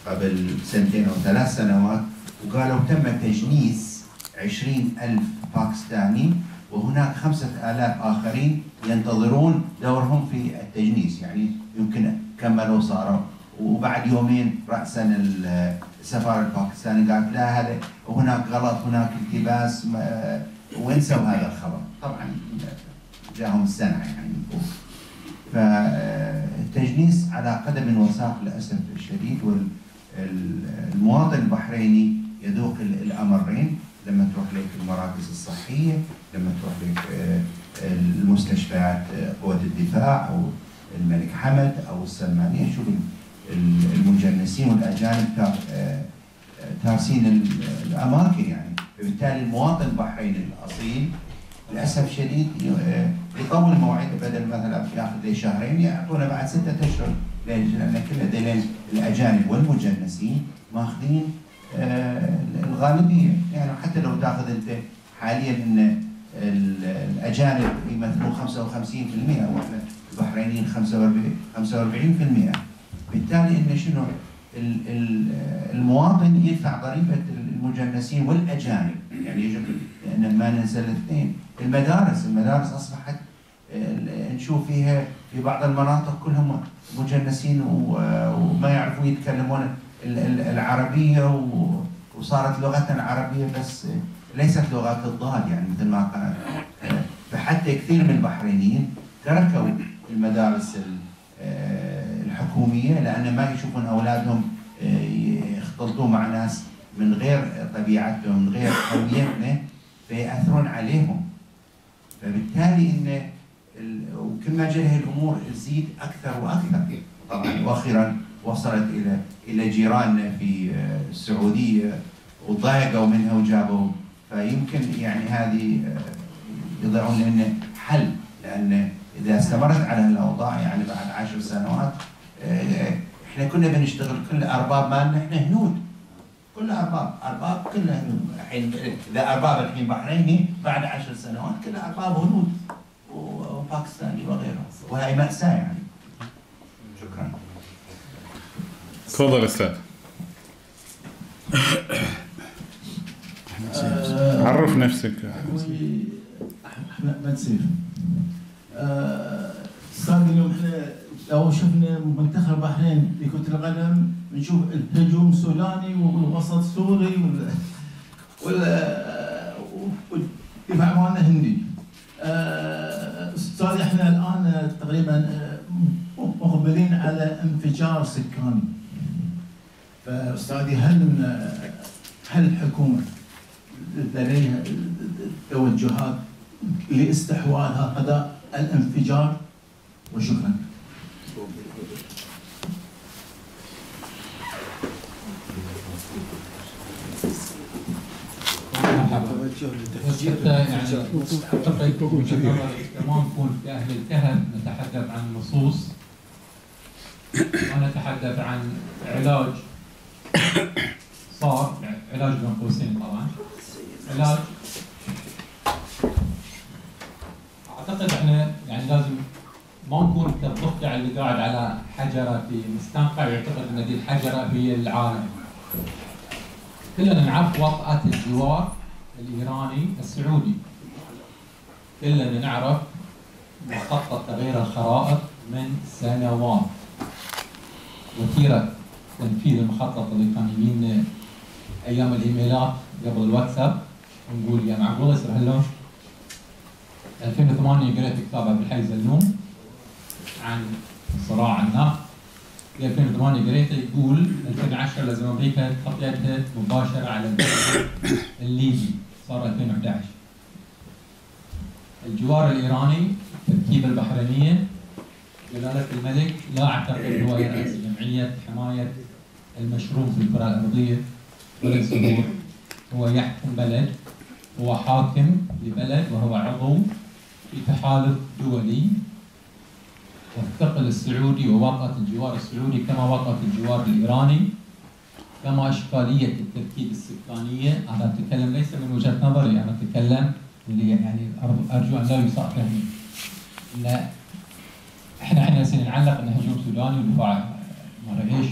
قبل سنتين أو ثلاث سنوات وقالوا تم تجنيس 20 ألف باكستاني. وهناك خمسة آلاف آخرين ينتظرون دورهم في التجنيس يعني يمكن كملوا صاروا وبعد يومين رأسا السفارة الباكستاني قالت لا هذا هناك غلط هناك التباس وانسوا هذا الخبر. طبعا جاهم السنة يعني. فالتجنيس على قدم وساق للأسف الشديد والمواطن البحريني يذوق ال- الأمرين. لما تروح لك المراكز الصحية لما تروح لك المستشفيات قوه الدفاع أو الملك حمد أو السلمانية شوف ال- المجنسين والأجانب تا- تارسين ال- الأماكن يعني فبالتالي المواطن البحريني الأصيل للأسف شديد يطول موعده بدل مثلا ياخذ لي شهرين يعطونا بعد ستة أشهر؟ لأن كل الأجانب والمجنسين ماخذين آه، الغالبية يعني حتى لو تاخذ أنت حاليا ان ال- الأجانب يمثلون 55% وإحنا البحرينيين 45 45% بالتالي إن شنو؟ ال- ال- المواطن يدفع ضريبه المجنسين والأجانب. يعني يجب لأن ما ننسى الاثنين. المدارس المدارس أصبحت آه، نشوف فيها في بعض المناطق كلهم مجنسين وما يعرفوا يتكلمون ال- ال- العربية و- وصارت لغتنا العربية بس ليست لغات الضاد يعني مثل ما قال. فحتى كثير من البحرينيين تركوا المدارس ال- آه، الحكومية لأن ما يشوفون أولادهم آه، يختلطون مع ناس من غير طبيعتهم من غير هويتنا فيأثرون عليهم. فبالتالي إن وكل ما جاء الأمور تزيد أكثر وأكثر. طبعا وأخيرا وصلت إلى إلى جيراننا في آه، السعودية وضايقوا منها وجابوا فيمكن يعني هذه آه، يضعون لنا حل لأن إذا استمرت على الأوضاع يعني بعد عشر سنوات آه، إحنا كنا بنشتغل كل أرباب مالنا إحنا هنود. كل أرباب أرباب كلها هنود. الحين إذا أرباب الحين بحريني بعد عشر سنوات كلها أرباب هنود وباكستاني وغيره وهي مأساة يعني. شكرا. تفضل أستاذ. آه، عرف نفسك احمد سيف آه، أستاذ اليوم إحنا لو شفنا منتخب البحرين لكرة القدم بنشوف الهجوم سوداني والوسط سوري وال وال والدفاع مالنا هندي. آه، أستاذ إحنا الآن تقريبا آه، مقبلين على انفجار سكاني. فأستاذي هل هل الحكومة لديها توجهات لاستحواذ هذا الانفجار وشكرا. أهل الكهف نتحدث عن نصوص. ونتحدث عن علاج. صار علاج بين قوسين طبعا. علاج أعتقد إحنا يعني لازم ما نكون كالضفدع اللي قاعد على حجرة في مستنقع ويعتقد إن دي الحجرة هي العالم. كلنا نعرف وطأة الجوار الإيراني السعودي. كلنا نعرف مخطط تغيير الخرائط من سنوات. وتيرة تنفيذ المخطط اللي كان يجينا أيام الإيميلات قبل الواتساب ونقول يا معقوله يصير هاللون 2008 قريت كتاب عبد الحي زلوم عن صراع النفط في 2008 قريته يقول 2010 لازم أمريكا تحط يدها مباشرة على الليبي. صار 2011 الجوار الإيراني التركيبه البحرينية جلاله الملك لا أعتقد هو يراس جمعية حماية المشروب في الكره الأرضية. هو يحكم بلد. هو حاكم لبلد وهو عضو في تحالف دولي والثقل السعودي ووطأة الجوار السعودي كما وطأة الجوار الإيراني كما إشكالية التركيب السكانية. أنا أتكلم ليس من وجهة نظري أنا أتكلم اللي يعني أر- أرجو أن لا يساء فهمي لا إحنا إحنا نعلق انه هجوم سوداني ودفاع ما إيش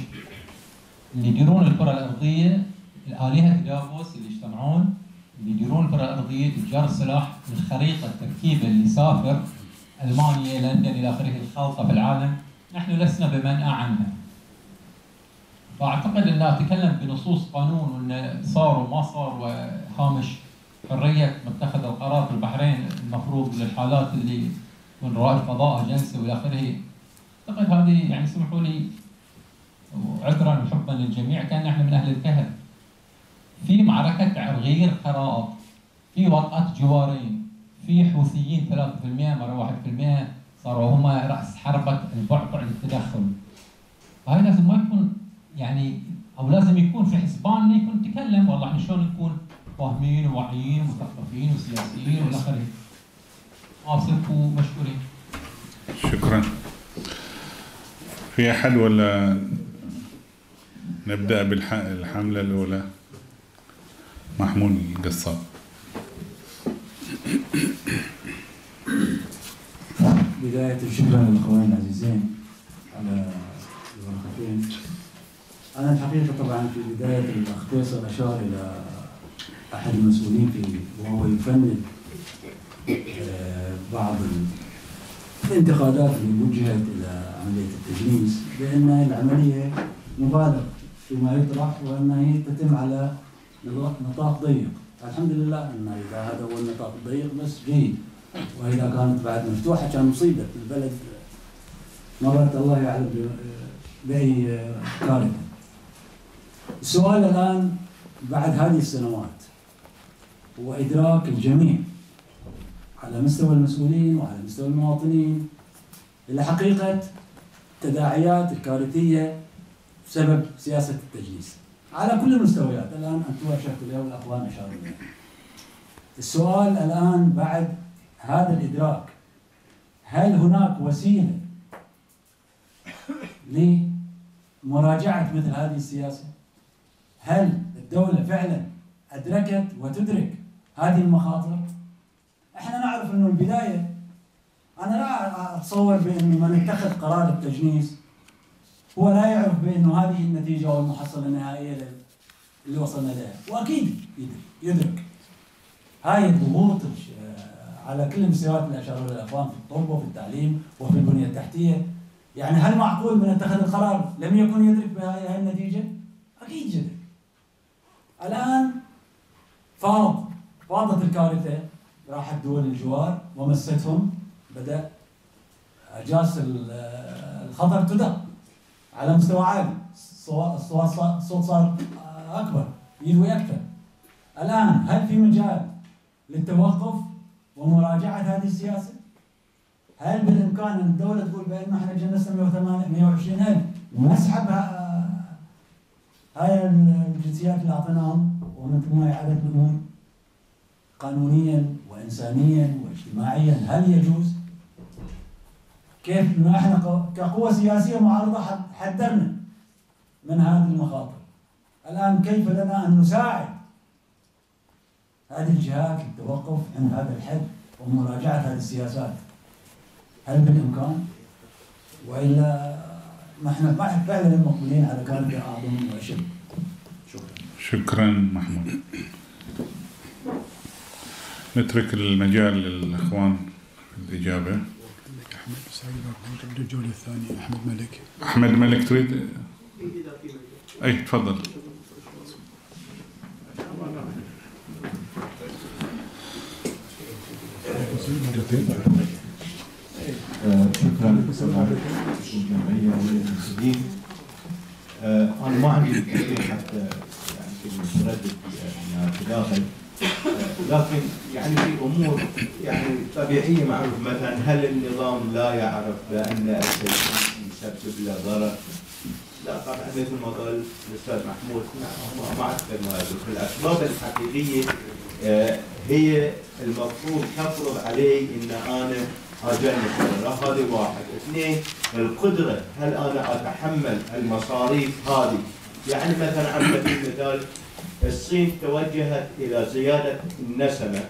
اللي يديرون الكرة الأرضية الآلهة دافوس اللي يجتمعون اللي يديرون الكره الارضيه تجار السلاح الخريطه التركيبه اللي يسافر ألمانيا لندن إلى آخره الخالطه في العالم. نحن لسنا بمنأى عنها. فأعتقد أن أتكلم بنصوص قانون وأن صار وما صار وهامش حرية متخذ القرار في البحرين المفروض للحالات اللي من روائد فضاء جلسه وإلى آخره. أعتقد هذه يعني اسمحوا لي عذرا وحبا للجميع. كان إحنا من أهل الكهف. في معركة عرغير خراب في وطأة جوارين في حوثيين 3% مرة 1% صاروا هم رأس حربة البعبع للتدخل. فهي لازم ما يكون يعني أو لازم يكون في حسباننا يكون نتكلم والله إحنا شلون نكون فاهمين وواعيين ومثقفين وسياسيين والى اخره. واصلكم مشكورين. شكرا. في أحد ولا نبدأ بالحملة الأولى؟ محمود القصاب. بداية شكرا للأخوين العزيزين على الورقتين أنا الحقيقة طبعا في بداية الأخ فيصل أشار إلى أحد المسؤولين في وهو يفند آه، بعض الانتقادات اللي وجهت إلى عملية التجنيس بأن العملية مبالغ فيما يطرح وأنها هي تتم على نطاق ضيق. الحمد لله أن إذا هذا هو النطاق الضيق بس جيد. وإذا كانت بعد مفتوحة كان مصيبة. البلد مرت الله يعلم بأي كارثة. السؤال الآن بعد هذه السنوات هو إدراك الجميع على مستوى المسؤولين وعلى مستوى المواطنين. إلى حقيقة التداعيات الكارثية بسبب سياسة التجليس. على كل المستويات الآن أنتم أشرتوا له والأخوان أشاروا له السؤال الآن بعد هذا الإدراك هل هناك وسيلة لمراجعة مثل هذه السياسة؟ هل الدولة فعلا أدركت وتدرك هذه المخاطر؟ إحنا نعرف إنه البداية أنا لا أتصور بانه من اتخذ قرار التجنيس هو لا يعرف بانه هذه النتيجة والمحصلة النهائية اللي وصلنا لها، وأكيد يدرك هاي الضغوط على كل المستويات اللي أشاروا الأخوان في الطب وفي التعليم وفي البنية التحتية يعني هل معقول من اتخذ القرار لم يكن يدرك بهذه النتيجة؟ أكيد يدرك. الآن فاض فاضت الكارثة راحت دول الجوار ومستهم بدأ أجاس الخطر تدق على مستوى عالي الصوت صار أكبر يدوي أكثر. الآن هل في مجال للتوقف ومراجعة هذه السياسة؟ هل بالإمكان أن الدولة تقول بأنه إحنا جنسنا 120 ألف؟ ونسحب هاي الجنسيات اللي أعطيناهم ونتم إعادة منهم قانونيا وإنسانيا واجتماعيا. هل يجوز؟ كيف إنه إحنا كقوة سياسية معارضة حذرنا من هذه المخاطر. الآن كيف لنا أن نساعد هذه الجهات للتوقف عند هذا الحد ومراجعة هذه السياسات؟ هل بالإمكان؟ وإلا نحن فعلا مقبلين على كارثة أعظم وأشد شكرا. شكرا محمود. نترك المجال للإخوان في الإجابة. أحمد سعيد الجولة الثانية أحمد ملك. أحمد ملك تريد؟ أي تفضل. شكرا. للجمعيه وللمسؤولين أنا ما عندي حتى يعني كلمه تردد انها تداخل لكن يعني في أمور يعني طبيعية معروف مثلا هل النظام لا يعرف بأن يسبب له ضرر؟ لا طبعا مثل ما قال الأستاذ محمود ما اعتقد ما الاسباب الحقيقيه هي المفروض تفرض علي إن أنا أجنب هذه واحد، اثنين القدرة هل أنا أتحمل المصاريف هذه؟ يعني مثلا على سبيل المثال الصين توجهت إلى زيادة النسمة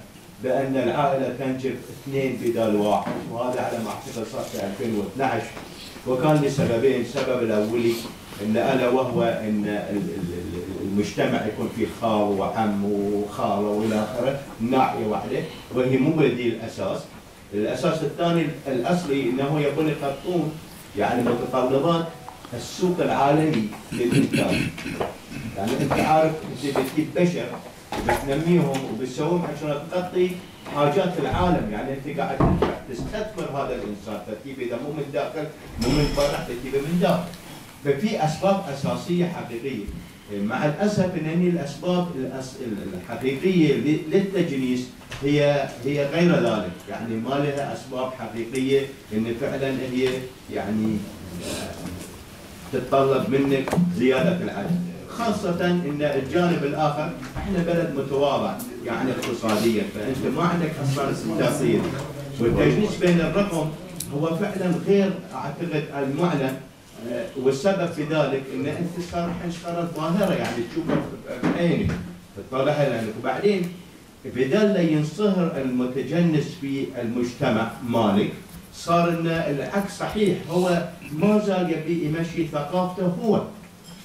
بأن العائلة تنجب اثنين بدال واحد وهذا على ما أعتقد صار في 2012 وكان لسببين، السبب الأولي إن ألا وهو إن المجتمع يكون فيه خال وعم وخاله وإلى آخره ناحية واحدة وهي مو دي الأساس. الأساس الثاني الأصلي إنه يقول يخطون يعني متطلبات السوق العالمي للإنتاج. يعني انت عارف انت بتجيب بشر بتنميهم وبتسويهم عشان تغطي حاجات العالم. يعني أنت قاعد تستثمر هذا الإنسان. تركيبه إذا مو من داخل مو من برا تركيبه من داخل. ففي أسباب أساسية حقيقية. مع الأسف إن هني الأسباب الأس- الحقيقية ل- للتجنيس هي هي غير ذلك. يعني ما لها أسباب حقيقية إن فعلا هي يعني آه، تتطلب منك زيادة العدد. خاصة إن الجانب الآخر إحنا بلد متواضع يعني اقتصاديا. فأنت ما عندك أصلا استثمارية والتجنيس بين الرقم هو فعلا غير أعتقد المعلن آه، والسبب في ذلك إن انت صار الحين صارت ظاهره يعني تشوفها بعينك تطلعها لانك وبعدين بدل ينصهر المتجنس في المجتمع مالك صار إن العكس صحيح. هو ما زال يبي يمشي ثقافته هو.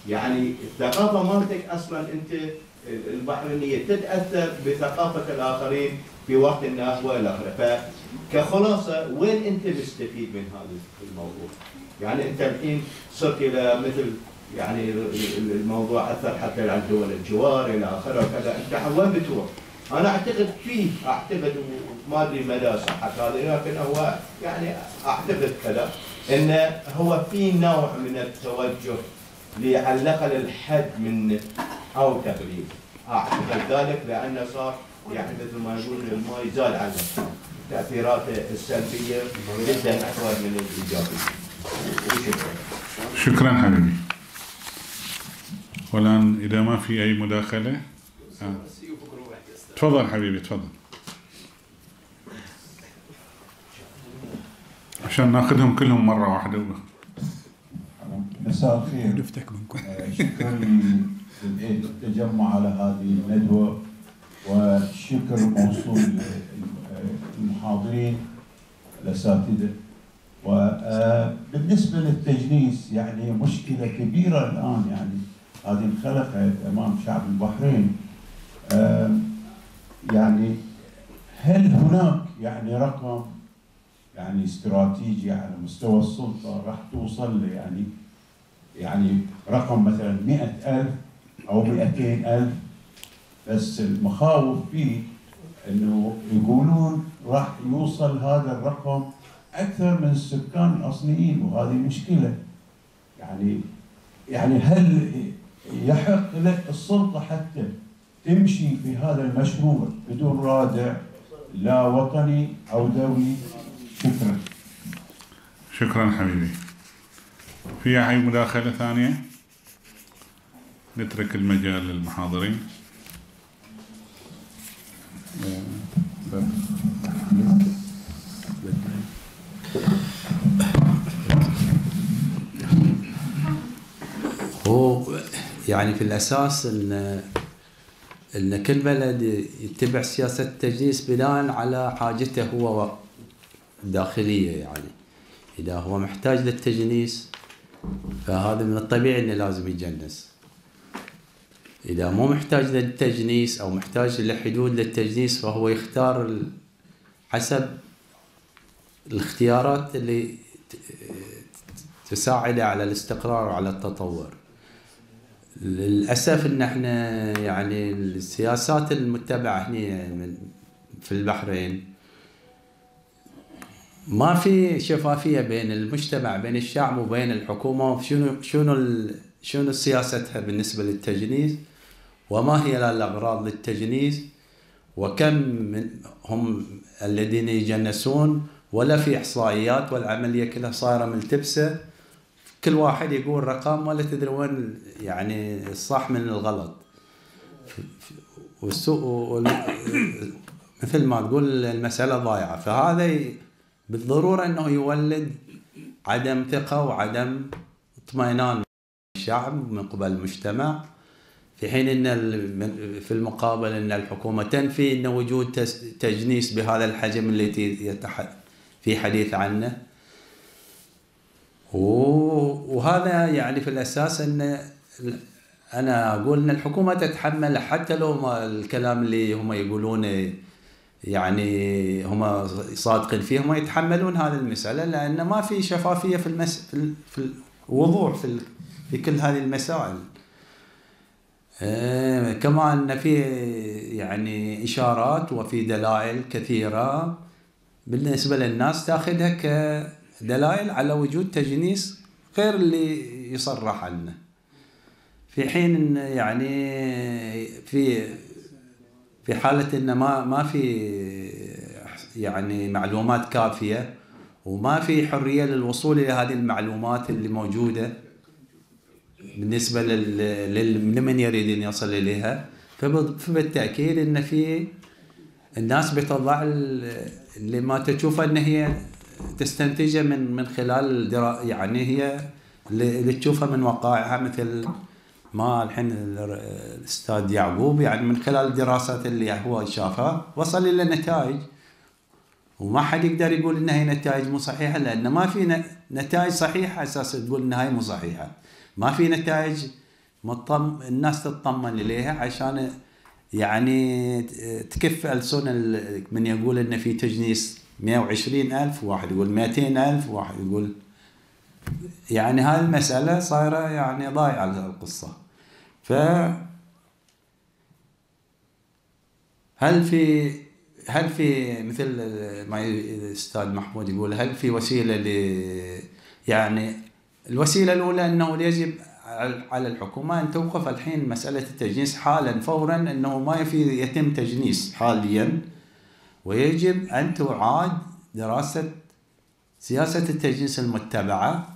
يعني الثقافه مالتك أصلا أنت البحرينية تتأثر بثقافة الآخرين في وقت النهوه إلى آخره فكخلاصة وين أنت مستفيد من هذا الموضوع؟ يعني أنت الحين صرت إلى مثل يعني الموضوع أثر حتى على دول الجوار إلى آخره وكذا أنت وين بتروح؟ أنا أعتقد فيه أعتقد ما أدري مدى صحة هذا لكن هو يعني أعتقد كذا إنه هو في نوع من التوجه على الاقل الحد من أو تقليل أعتقد ذلك لأنه صار يعني مثل ما يقول الماء يزال عنه تأثيراته السلبية جدا أكبر من الإيجابية. وشكرا. شكرا حبيبي. والآن إذا ما في أي مداخلة آه. تفضل حبيبي تفضل. عشان ناخذهم كلهم مرة واحدة. مساء الخير. نفتك منكم آه، شكرا للتجمع على هذه الندوة والشكر موصول للمحاضرين الأساتذة. وبالنسبة للتجنيس يعني مشكلة كبيرة الآن يعني هذه انخلقت أمام شعب البحرين. آه، يعني هل هناك يعني رقم يعني استراتيجي على مستوى السلطة راح توصل له؟ يعني يعني رقم مثلا مئة ألف أو مئتين ألف. بس المخاوف فيه أنه يقولون راح يوصل هذا الرقم أكثر من السكان الأصليين وهذه مشكلة. يعني يعني هل يحق لك السلطة حتى تمشي بهذا المشروع بدون رادع لا وطني أو دولي؟ شكرا. شكرا حبيبي. في أي مداخلة ثانية؟ نترك المجال للمحاضرين. هو يعني في الأساس إن إن كل بلد يتبع سياسة التجنيس بناء على حاجته هو الداخليه يعني. إذا هو محتاج للتجنيس فهذا من الطبيعي إنه لازم يجنس إذا مو محتاج للتجنيس أو محتاج لحدود للتجنيس فهو يختار حسب الاختيارات اللي تساعده على الاستقرار وعلى التطور. للأسف إن إحنا يعني السياسات المتبعة هنا في البحرين ما في شفافية بين المجتمع بين الشعب وبين الحكومة شنو شنو شنو سياستها بالنسبة للتجنيس؟ وما هي الأغراض للتجنيس؟ وكم من هم الذين يجنسون؟ ولا في إحصائيات والعملية كلها صايرة ملتبسة؟ كل واحد يقول رقم ولا تدري وين يعني الصح من الغلط. والسوق وال- مثل ما تقول المسألة ضايعة فهذا بالضرورة أنه يولد عدم ثقة وعدم اطمئنان من الشعب من قبل المجتمع في حين إن في المقابل إن الحكومة تنفي إن وجود تجنيس بهذا الحجم يتح في حديث عنه. وهذا يعني في الأساس إن أنا أقول إن الحكومة تتحمل حتى لو ما الكلام اللي هم يقولونه يعني هم صادقين فيه هم يتحملون هذه المسألة لأن ما في شفافية في المس في, ال- في الوضوح في ال- في كل هذه المسائل. آه، كما ان في يعني إشارات وفي دلائل كثيرة بالنسبة للناس تأخذها كدلائل على وجود تجنيس غير اللي يصرح عنه في حين يعني في في حالة إن ما ما في يعني معلومات كافية وما في حرية للوصول إلى هذه المعلومات اللي لل- لل- لمن يريد أن يصل إليها فب- فبالتأكيد أن في الناس بتضع ال- اللي ما تشوفه أن هي تستنتجه من من خلال يعني هي اللي تشوفها من وقائعها مثل ما الحين ال- الأستاذ يعقوب يعني من خلال الدراسات اللي هو شافها وصل إلى نتائج. وما حد يقدر يقول إن هي نتائج مو صحيحة لأن ما في نتائج صحيحة أساس تقول إن هاي مو صحيحة. ما في نتائج مطم الناس تطمن إليها عشان يعني تكف ألسن ال- من يقول إن في تجنيس 120 ألف واحد يقول 200 ألف واحد يقول يعني هذه المسألة صايرة يعني ضايعة القصة. ف هل في هل في مثل ما الأستاذ محمود يقول هل في وسيلة ل يعني الوسيلة الأولى أنه يجب على الحكومة أن توقف الحين مسألة التجنيس حالا فورا أنه ما في يتم تجنيس حاليا ويجب أن تعاد دراسة سياسة التجنيس المتبعة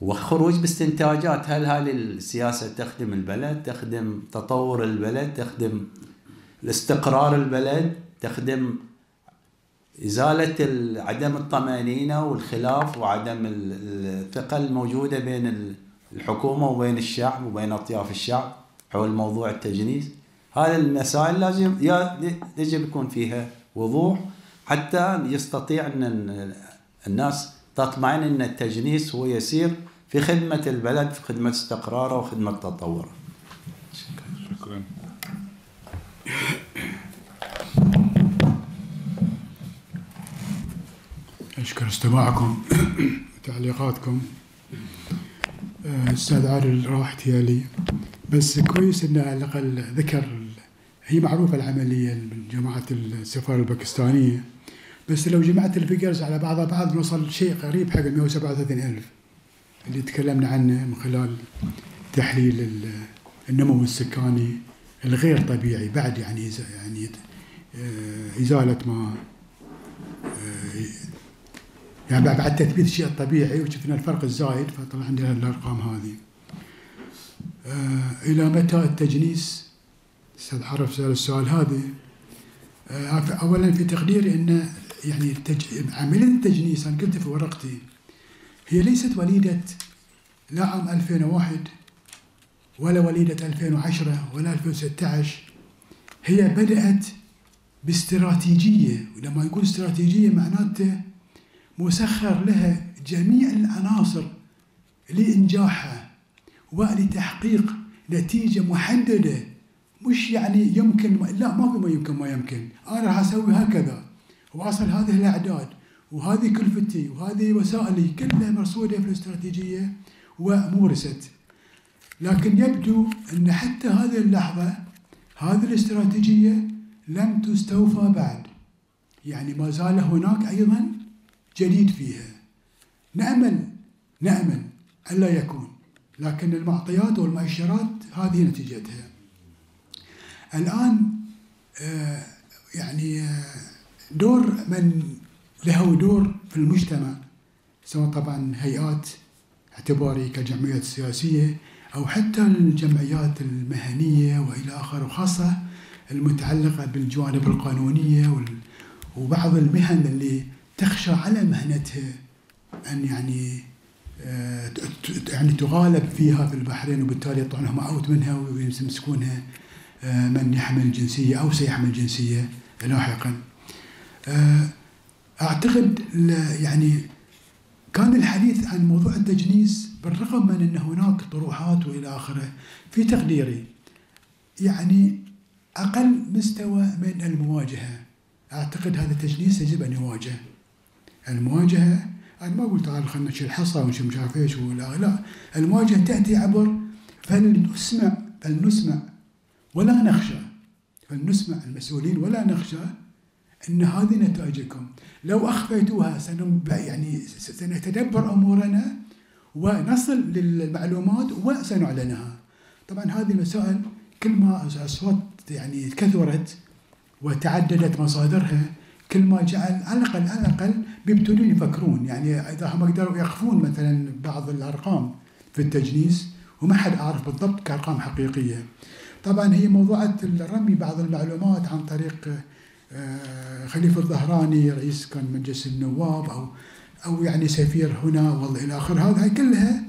وخروج باستنتاجات. هل هذه السياسة تخدم البلد؟ تخدم تطور البلد؟ تخدم الاستقرار البلد؟ تخدم إزالة ال- عدم الطمأنينة والخلاف وعدم ال- الثقة الموجودة بين ال- الحكومة وبين الشعب وبين أطياف الشعب حول موضوع التجنيس؟ هذه المسائل لازم يجب يكون فيها وضوح حتى يستطيع أن ال- الناس تطمئن أن التجنيس هو يسير في خدمة البلد في خدمة استقراره وخدمة تطوره. شكرا. أشكر استماعكم <clears throat> وتعليقاتكم. آه، أستاذ عادل راحت لي. بس كويس إنه على الأقل ذكر هي معروفة العملية من جماعة السفارة الباكستانية. بس لو جمعت الفيجرز على بعضها بعض نوصل شيء قريب حق 137 ألف اللي تكلمنا عنه من خلال تحليل ال- النمو السكاني الغير طبيعي بعد يعني يعني آه، إزالة ما آه، يعني بعد تثبيت الشيء الطبيعي وشفنا الفرق الزايد فطلع عندنا الأرقام هذه. آه إلى متى التجنيس؟ أستاذ حرف سأل السؤال هذا. اولا في تقديري إن يعني التج... عملية التجنيس أنا قلت في ورقتي. هي ليست وليدة لا عام 2001 ولا وليدة 2010 ولا 2016 هي بدأت باستراتيجية ولما يقول استراتيجية معناته مسخر لها جميع العناصر لإنجاحها ولتحقيق نتيجة محددة مش يعني يمكن لا ما في ما يمكن ما يمكن. أنا راح أسوي هكذا. وأصل هذه الأعداد وهذه كلفتي وهذه وسائلي كلها مرصودة في الاستراتيجية ومورست. لكن يبدو أن حتى هذه اللحظة هذه الاستراتيجية لم تستوفى بعد. يعني ما زال هناك أيضا جديد فيها. نأمل نأمل ألا يكون. لكن المعطيات والمؤشرات هذه نتيجتها. الآن آه، يعني آه، دور من له دور في المجتمع سواء طبعا هيئات اعتباري كجمعيات سياسية أو حتى الجمعيات المهنية وإلى آخره وخاصة المتعلقة بالجوانب القانونية وبعض المهن اللي تخشى على مهنتها أن يعني آه، يعني تغالب فيها في البحرين وبالتالي يطعنهم اوت منها ويمسكونها آه، من يحمل جنسية أو سيحمل جنسية لاحقا. آه، أعتقد يعني كان الحديث عن موضوع التجنيس بالرغم من إن هناك طروحات وإلى آخره في تقديري يعني أقل مستوى من المواجهة. أعتقد هذا التجنيس يجب أن يواجه. المواجهة أنا ما قلت تعال خلينا نشيل حصى ونشيل مش عارف إيش ولا لا المواجهة تأتي عبر فلنسمع فلنسمع ولا نخشى فلنسمع المسؤولين ولا نخشى إن هذه نتائجكم. لو أخفيتوها يعني سنتدبر أمورنا ونصل للمعلومات وسنعلنها. طبعا هذه المسائل كل ما أصوات يعني كثرت وتعددت مصادرها كل ما جعل على الاقل على الأقل بيبتدون يفكرون. يعني إذا هم قدروا يخفون مثلا بعض الأرقام في التجنيس وما حد عارف بالضبط كأرقام حقيقية. طبعا هي موضوعة الرمي بعض المعلومات عن طريق خليفة الظهراني رئيس كان مجلس النواب أو أو يعني سفير هنا والله إلى آخره هذه كلها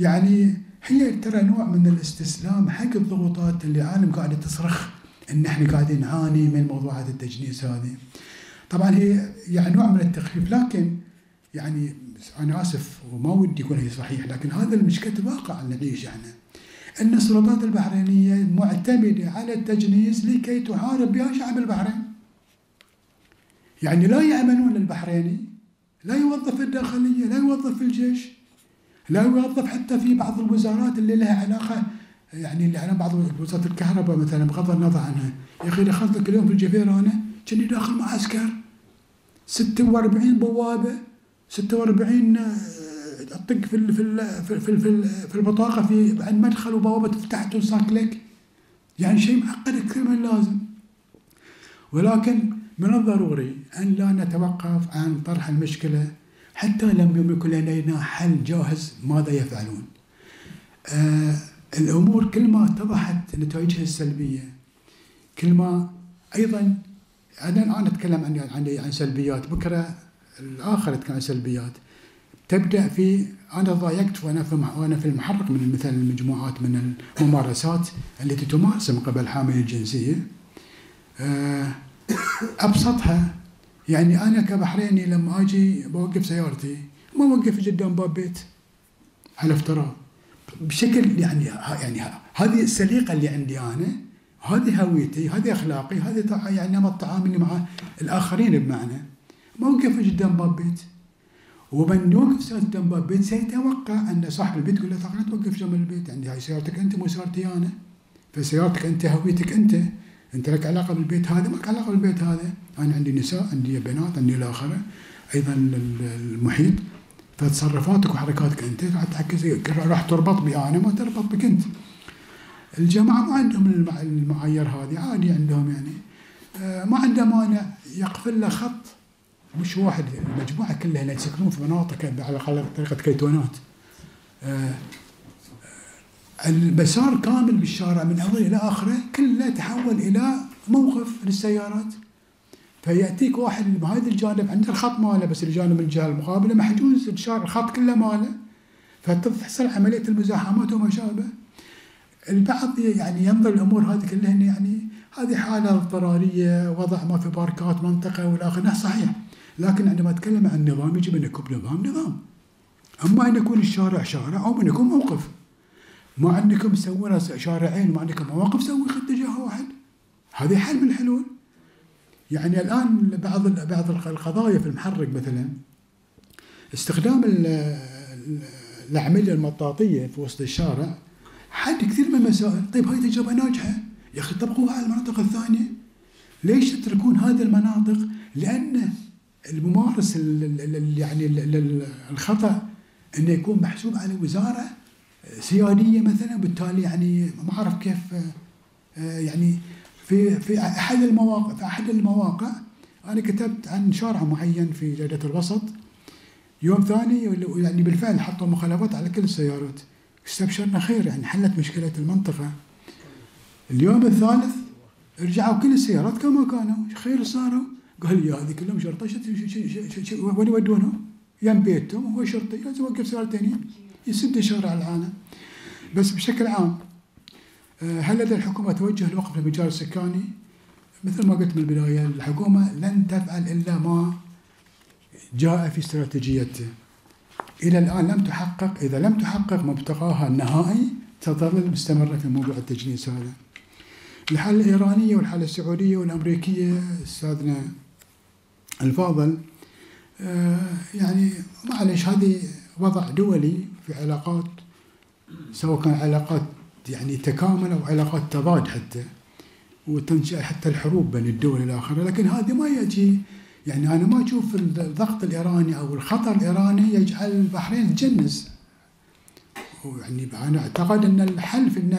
يعني هي ترى نوع من الاستسلام حق الضغوطات اللي العالم قاعدة تصرخ إن إحنا قاعدين نعاني من موضوعات التجنيس هذه. طبعا هي يعني نوع من التخفيف لكن يعني أنا آسف وما ودي يكون هي صحيح لكن هذا المشكلة الواقع اللي نعيش إحنا. ان السلطات البحرينية معتمدة على التجنيس لكي تحارب بها شعب البحرين. يعني لا يامنون للبحريني لا يوظف الداخلية، لا يوظف الجيش، لا يوظف حتى في بعض الوزارات اللي لها علاقة يعني اللي على بعض وزارة الكهرباء مثلا بغض النظر عنها، يا أخي دخلت لك اليوم في الجفيره أنا كني داخل معسكر 46 بوابة 46 تطق في ال في في في, ال في البطاقه في عند مدخل وبوابة تفتح توصل لك. يعني شيء معقد أكثر من اللازم. ولكن من الضروري أن لا نتوقف عن طرح المشكلة حتى لم يكن لدينا حل جاهز ماذا يفعلون. آه الأمور كل ما اتضحت نتائجها السلبية كل ما أيضا أنا الآن أتكلم عن عن عن سلبيات بكرة الآخر يتكلم عن سلبيات. تبدأ في أنا ضايقت وأنا في وأنا في المحرك من مثل المجموعات من الممارسات التي تمارس من قبل حامل الجنسية. آه، أبسطها. يعني أنا كبحريني لما أجي بوقف سيارتي ما اوقف قدام باب بيت. على افتراض بشكل يعني يعني هذه السليقة اللي عندي أنا هذه هويتي هذه أخلاقي هذه يعني نمط تعاملي مع الآخرين بمعنى. ما اوقف قدام باب بيت. ومن يوقف قدام باب بيت سيتوقع أن صاحب البيت يقول له لا توقف جنب البيت عندي هاي سيارتك أنت مو سيارتي أنا. فسيارتك أنت هويتك أنت. أنت لك علاقة بالبيت هذا ما لك علاقة بالبيت هذا أنا عندي نساء عندي بنات عندي إلى اخره أيضا المحيط. فتصرفاتك وحركاتك أنت راح تعكس راح تربط بي أنا ما تربط بك أنت. الجماعة ما عندهم المعايير هذه. عادي عندهم يعني. آه، ما عنده مانع. يقفل له خط. مش واحد المجموعة كلها اللي يسكنون في مناطق على طريقة كيتونات. آه، المسار كامل بالشارع من أوله إلى آخره كله تحول إلى موقف للسيارات. فيأتيك واحد من هذا الجانب عنده الخط ماله بس الجانب من الجهة المقابلة محجوز الشارع الخط كله ماله. فتحصل عملية المزاحمات وما شابه. البعض يعني ينظر الأمور هذه كلها يعني هذه حالة اضطرارية وضع ما في باركات منطقة والى اخره صحيح. لكن عندما أتكلم عن نظام يجب أن يكون نظام نظام. أما أن يكون الشارع شارع أو أن يكون موقف. ما عندكم تسوون شارعين وما عندكم مواقف سوي اتجاه واحد؟ هذه حل من الحلول. يعني الآن بعض بعض القضايا في المحرك مثلا استخدام الأعمدة المطاطية في وسط الشارع حد كثير من المسائل. طيب هاي تجربة ناجحة؟ يا أخي طبقوها على المناطق الثانية. ليش تتركون هذه المناطق؟ لأن الممارس يعني الخطأ إنه يكون محسوب على وزارة سياديه مثلا بالتالي يعني ما أعرف كيف يعني في في أحد المواقع في أحد المواقع أنا كتبت عن شارع معين في جريده الوسط. يوم ثاني يعني بالفعل حطوا مخالفات على كل السيارات. استبشرنا خير يعني حلت مشكلة المنطقة. اليوم الثالث رجعوا كل السيارات كما كانوا خير صاروا. قال لي هذه كلهم شرطة وين يودونهم؟ يم بيتهم هو شرطي يوقف سيارتين يسد شارع العالم بس بشكل عام آه، هل لدى الحكومة توجه لوقف المجال السكاني؟ مثل ما قلت من البداية الحكومة لن تفعل إلا ما جاء في استراتيجيته إلى الآن لم تحقق إذا لم تحقق مبتغاها النهائي تظل مستمرة في موضوع التجنيس هذا. الحالة الإيرانية والحالة السعودية والأمريكية أستاذنا الفاضل آه، يعني معلش هذه وضع دولي في علاقات سواء كان علاقات يعني تكامل أو علاقات تضاد حتى وتنشأ حتى الحروب بين الدول إلى آخره. لكن هذه ما يجي يعني أنا ما أشوف الضغط الإيراني أو الخطر الإيراني يجعل البحرين تجنس. يعني أنا أعتقد أن الحل في ان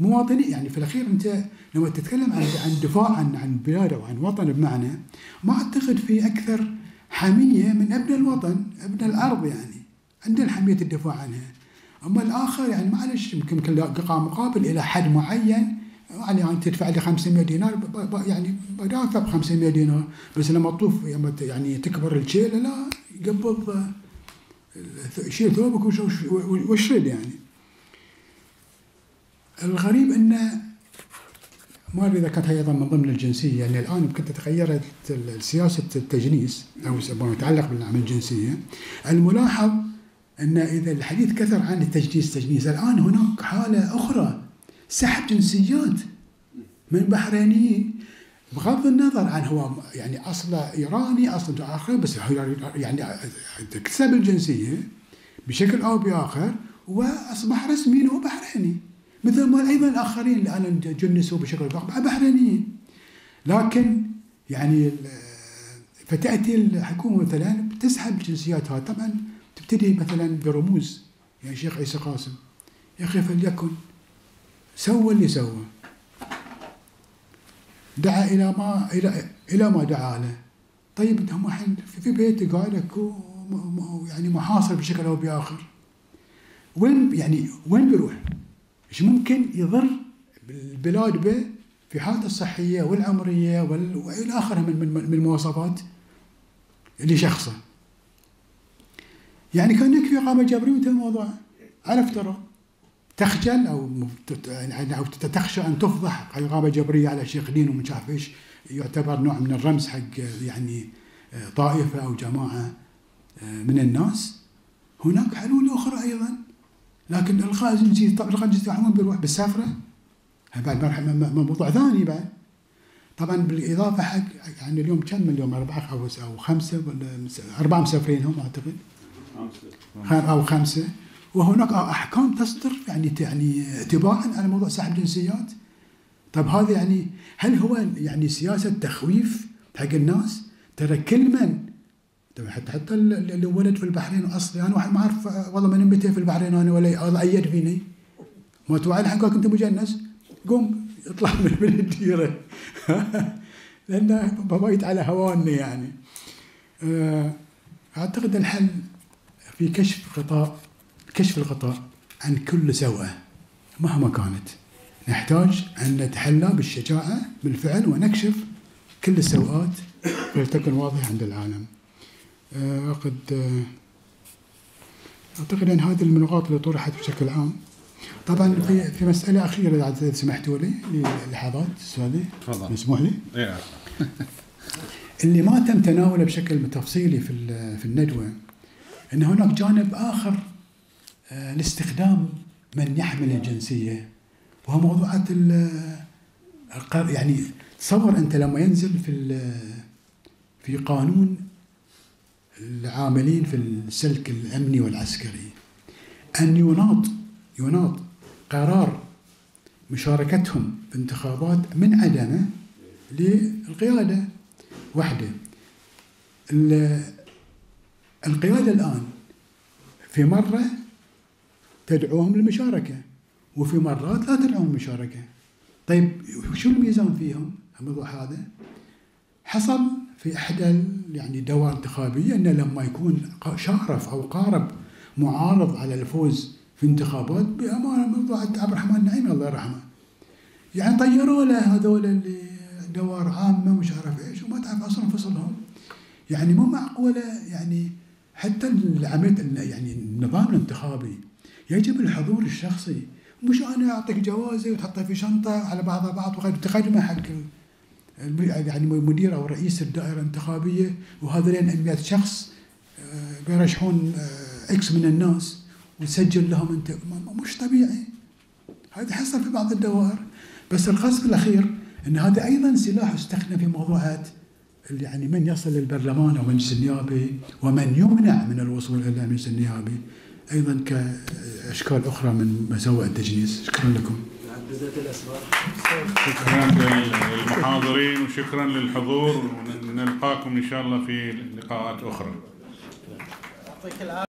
مواطنين يعني في الأخير أنت لما تتكلم عن عن دفاع عن عن بلاد أو عن وطن بمعنى ما أعتقد في أكثر حمية من أبن الوطن أبن الأرض يعني. عندنا حميه الدفاع عنها. أما الآخر يعني معلش يمكن قطع مقابل إلى حد معين. يعني يعني تدفع لي 500 دينار يعني بدافع ب 500 دينار. بس لما تطوف يعني تكبر الشيله لا قبض آه، شيل ثوبك واشرد يعني. الغريب انه ما أدري إذا كانت أيضا من ضمن الجنسية يعني الآن يمكن تغيرت سياسة التجنيس أو ما يتعلق بالعمل الجنسية. الملاحظ أن إذا الحديث كثر عن التجنيس تجنيس الآن هناك حالة أخرى. سحب جنسيات من بحرينيين. بغض النظر عن هو يعني اصله إيراني اصله آخر بس يعني اكتسب الجنسية بشكل أو بآخر وأصبح رسمي هو بحريني. مثل ما أيضا الآخرين أنا جنسوا بشكل بآخر بحرينيين. لكن يعني فتأتي الحكومة مثلا تسحب الجنسيات هذه طبعا تبتدي مثلا برموز يعني شيخ عيسى قاسم يا أخي فليكن سوى اللي سوى دعا إلى ما إلى إلى ما دعا له طيب أنت الحين في- في بيتك قاعد لك و- م- م- يعني محاصر بشكل أو بآخر وين يعني وين بيروح؟ إيش ممكن يضر البلاد به في حالته الصحية والعمرية وال- وإلى آخره من من المواصفات لشخصه. يعني كان يكفي اقامه جبريه وانتهى الموضوع. على افتراء تخجل تت- يعني تت- تخشى أن تفضح. اقامه جبريه على شيخ دين ومش عارف إيش. يعتبر نوع من الرمز حق يعني طائفة أو جماعة آه، من الناس. هناك حلول أخرى أيضا. لكن الغاء الجنسيه طب الغاء الجنسيه بيروح بالسفرة؟ بعد موضوع ثاني بعد. طبعا بالإضافة حق يعني اليوم كم؟ اليوم أربعة أو خمسة ولا أربعة مسافرين هم أعتقد. خم- أو خمسة. وهناك أحكام تصدر يعني يعني تباعا على موضوع سحب جنسيات طب هذا يعني هل هو يعني سياسة تخويف حق الناس؟ ترى كل من؟ حتى حتى اللي ولد في البحرين اصلي أنا واحد ما أعرف والله من متى في البحرين أنا ولا الله ايد فيني. ما الحين قالك أنت مجنس؟ قوم اطلع من الديرة. <laughs> لأنه بوايت على هواننا يعني. آه، أعتقد الحل في كشف غطاء كشف الغطاء عن كل سوءة مهما كانت نحتاج أن نتحلى بالشجاعة بالفعل ونكشف كل السوءات ولتكن واضحة عند العالم. آه، أعتقد آه، أعتقد أن هذه النقاط اللي طرحت بشكل عام طبعا في في مسألة أخيرة إذا سمحتوا لي للحظات أستاذي تفضل. مسموح لي إيه. <laughs> اللي ما تم تناوله بشكل تفصيلي في في الندوة أن هناك جانب آخر آه، لاستخدام من يحمل الجنسية وهو موضوعات القر- يعني تصور أنت لما ينزل في في قانون العاملين في السلك الأمني والعسكري أن يناط يناط قرار مشاركتهم في انتخابات من عدمة للقيادة وحده القيادة الآن في مرة تدعوهم للمشاركة وفي مرات لا تدعوهم للمشاركة. طيب شو الميزان فيهم؟ الموضوع هذا حصل في إحدى يعني دورة انتخابية أنه لما يكون شارف أو قارب معارض على الفوز في انتخابات بأمانة موضوع عبد الرحمن نعيم الله يرحمه يعني طيروا له هذول اللي دوار عامة مش عارف إيش وما تعرف أصلا فصلهم. يعني مو معقولة يعني حتى العملية يعني النظام الانتخابي يجب الحضور الشخصي. مش أنا أعطيك جوازي وتحطه في شنطة على بعضها بعض وغير تقدمه حق يعني مدير أو رئيس الدائرة الانتخابية وهذولين 100 شخص آه، بيرشحون آه، إكس من الناس وتسجل لهم انت مش طبيعي. هذا حصل في بعض الدوائر. بس القصد الأخير إن هذا أيضا سلاح استخدم في موضوعات يعني من يصل للبرلمان أو المجلس النيابي ومن يمنع من الوصول إلى المجلس النيابي أيضا كأشكال أخرى من مساوئ التجنيس شكرا لكم. شكرا للمحاضرين وشكرا للحضور ونلقاكم إن شاء الله في لقاءات أخرى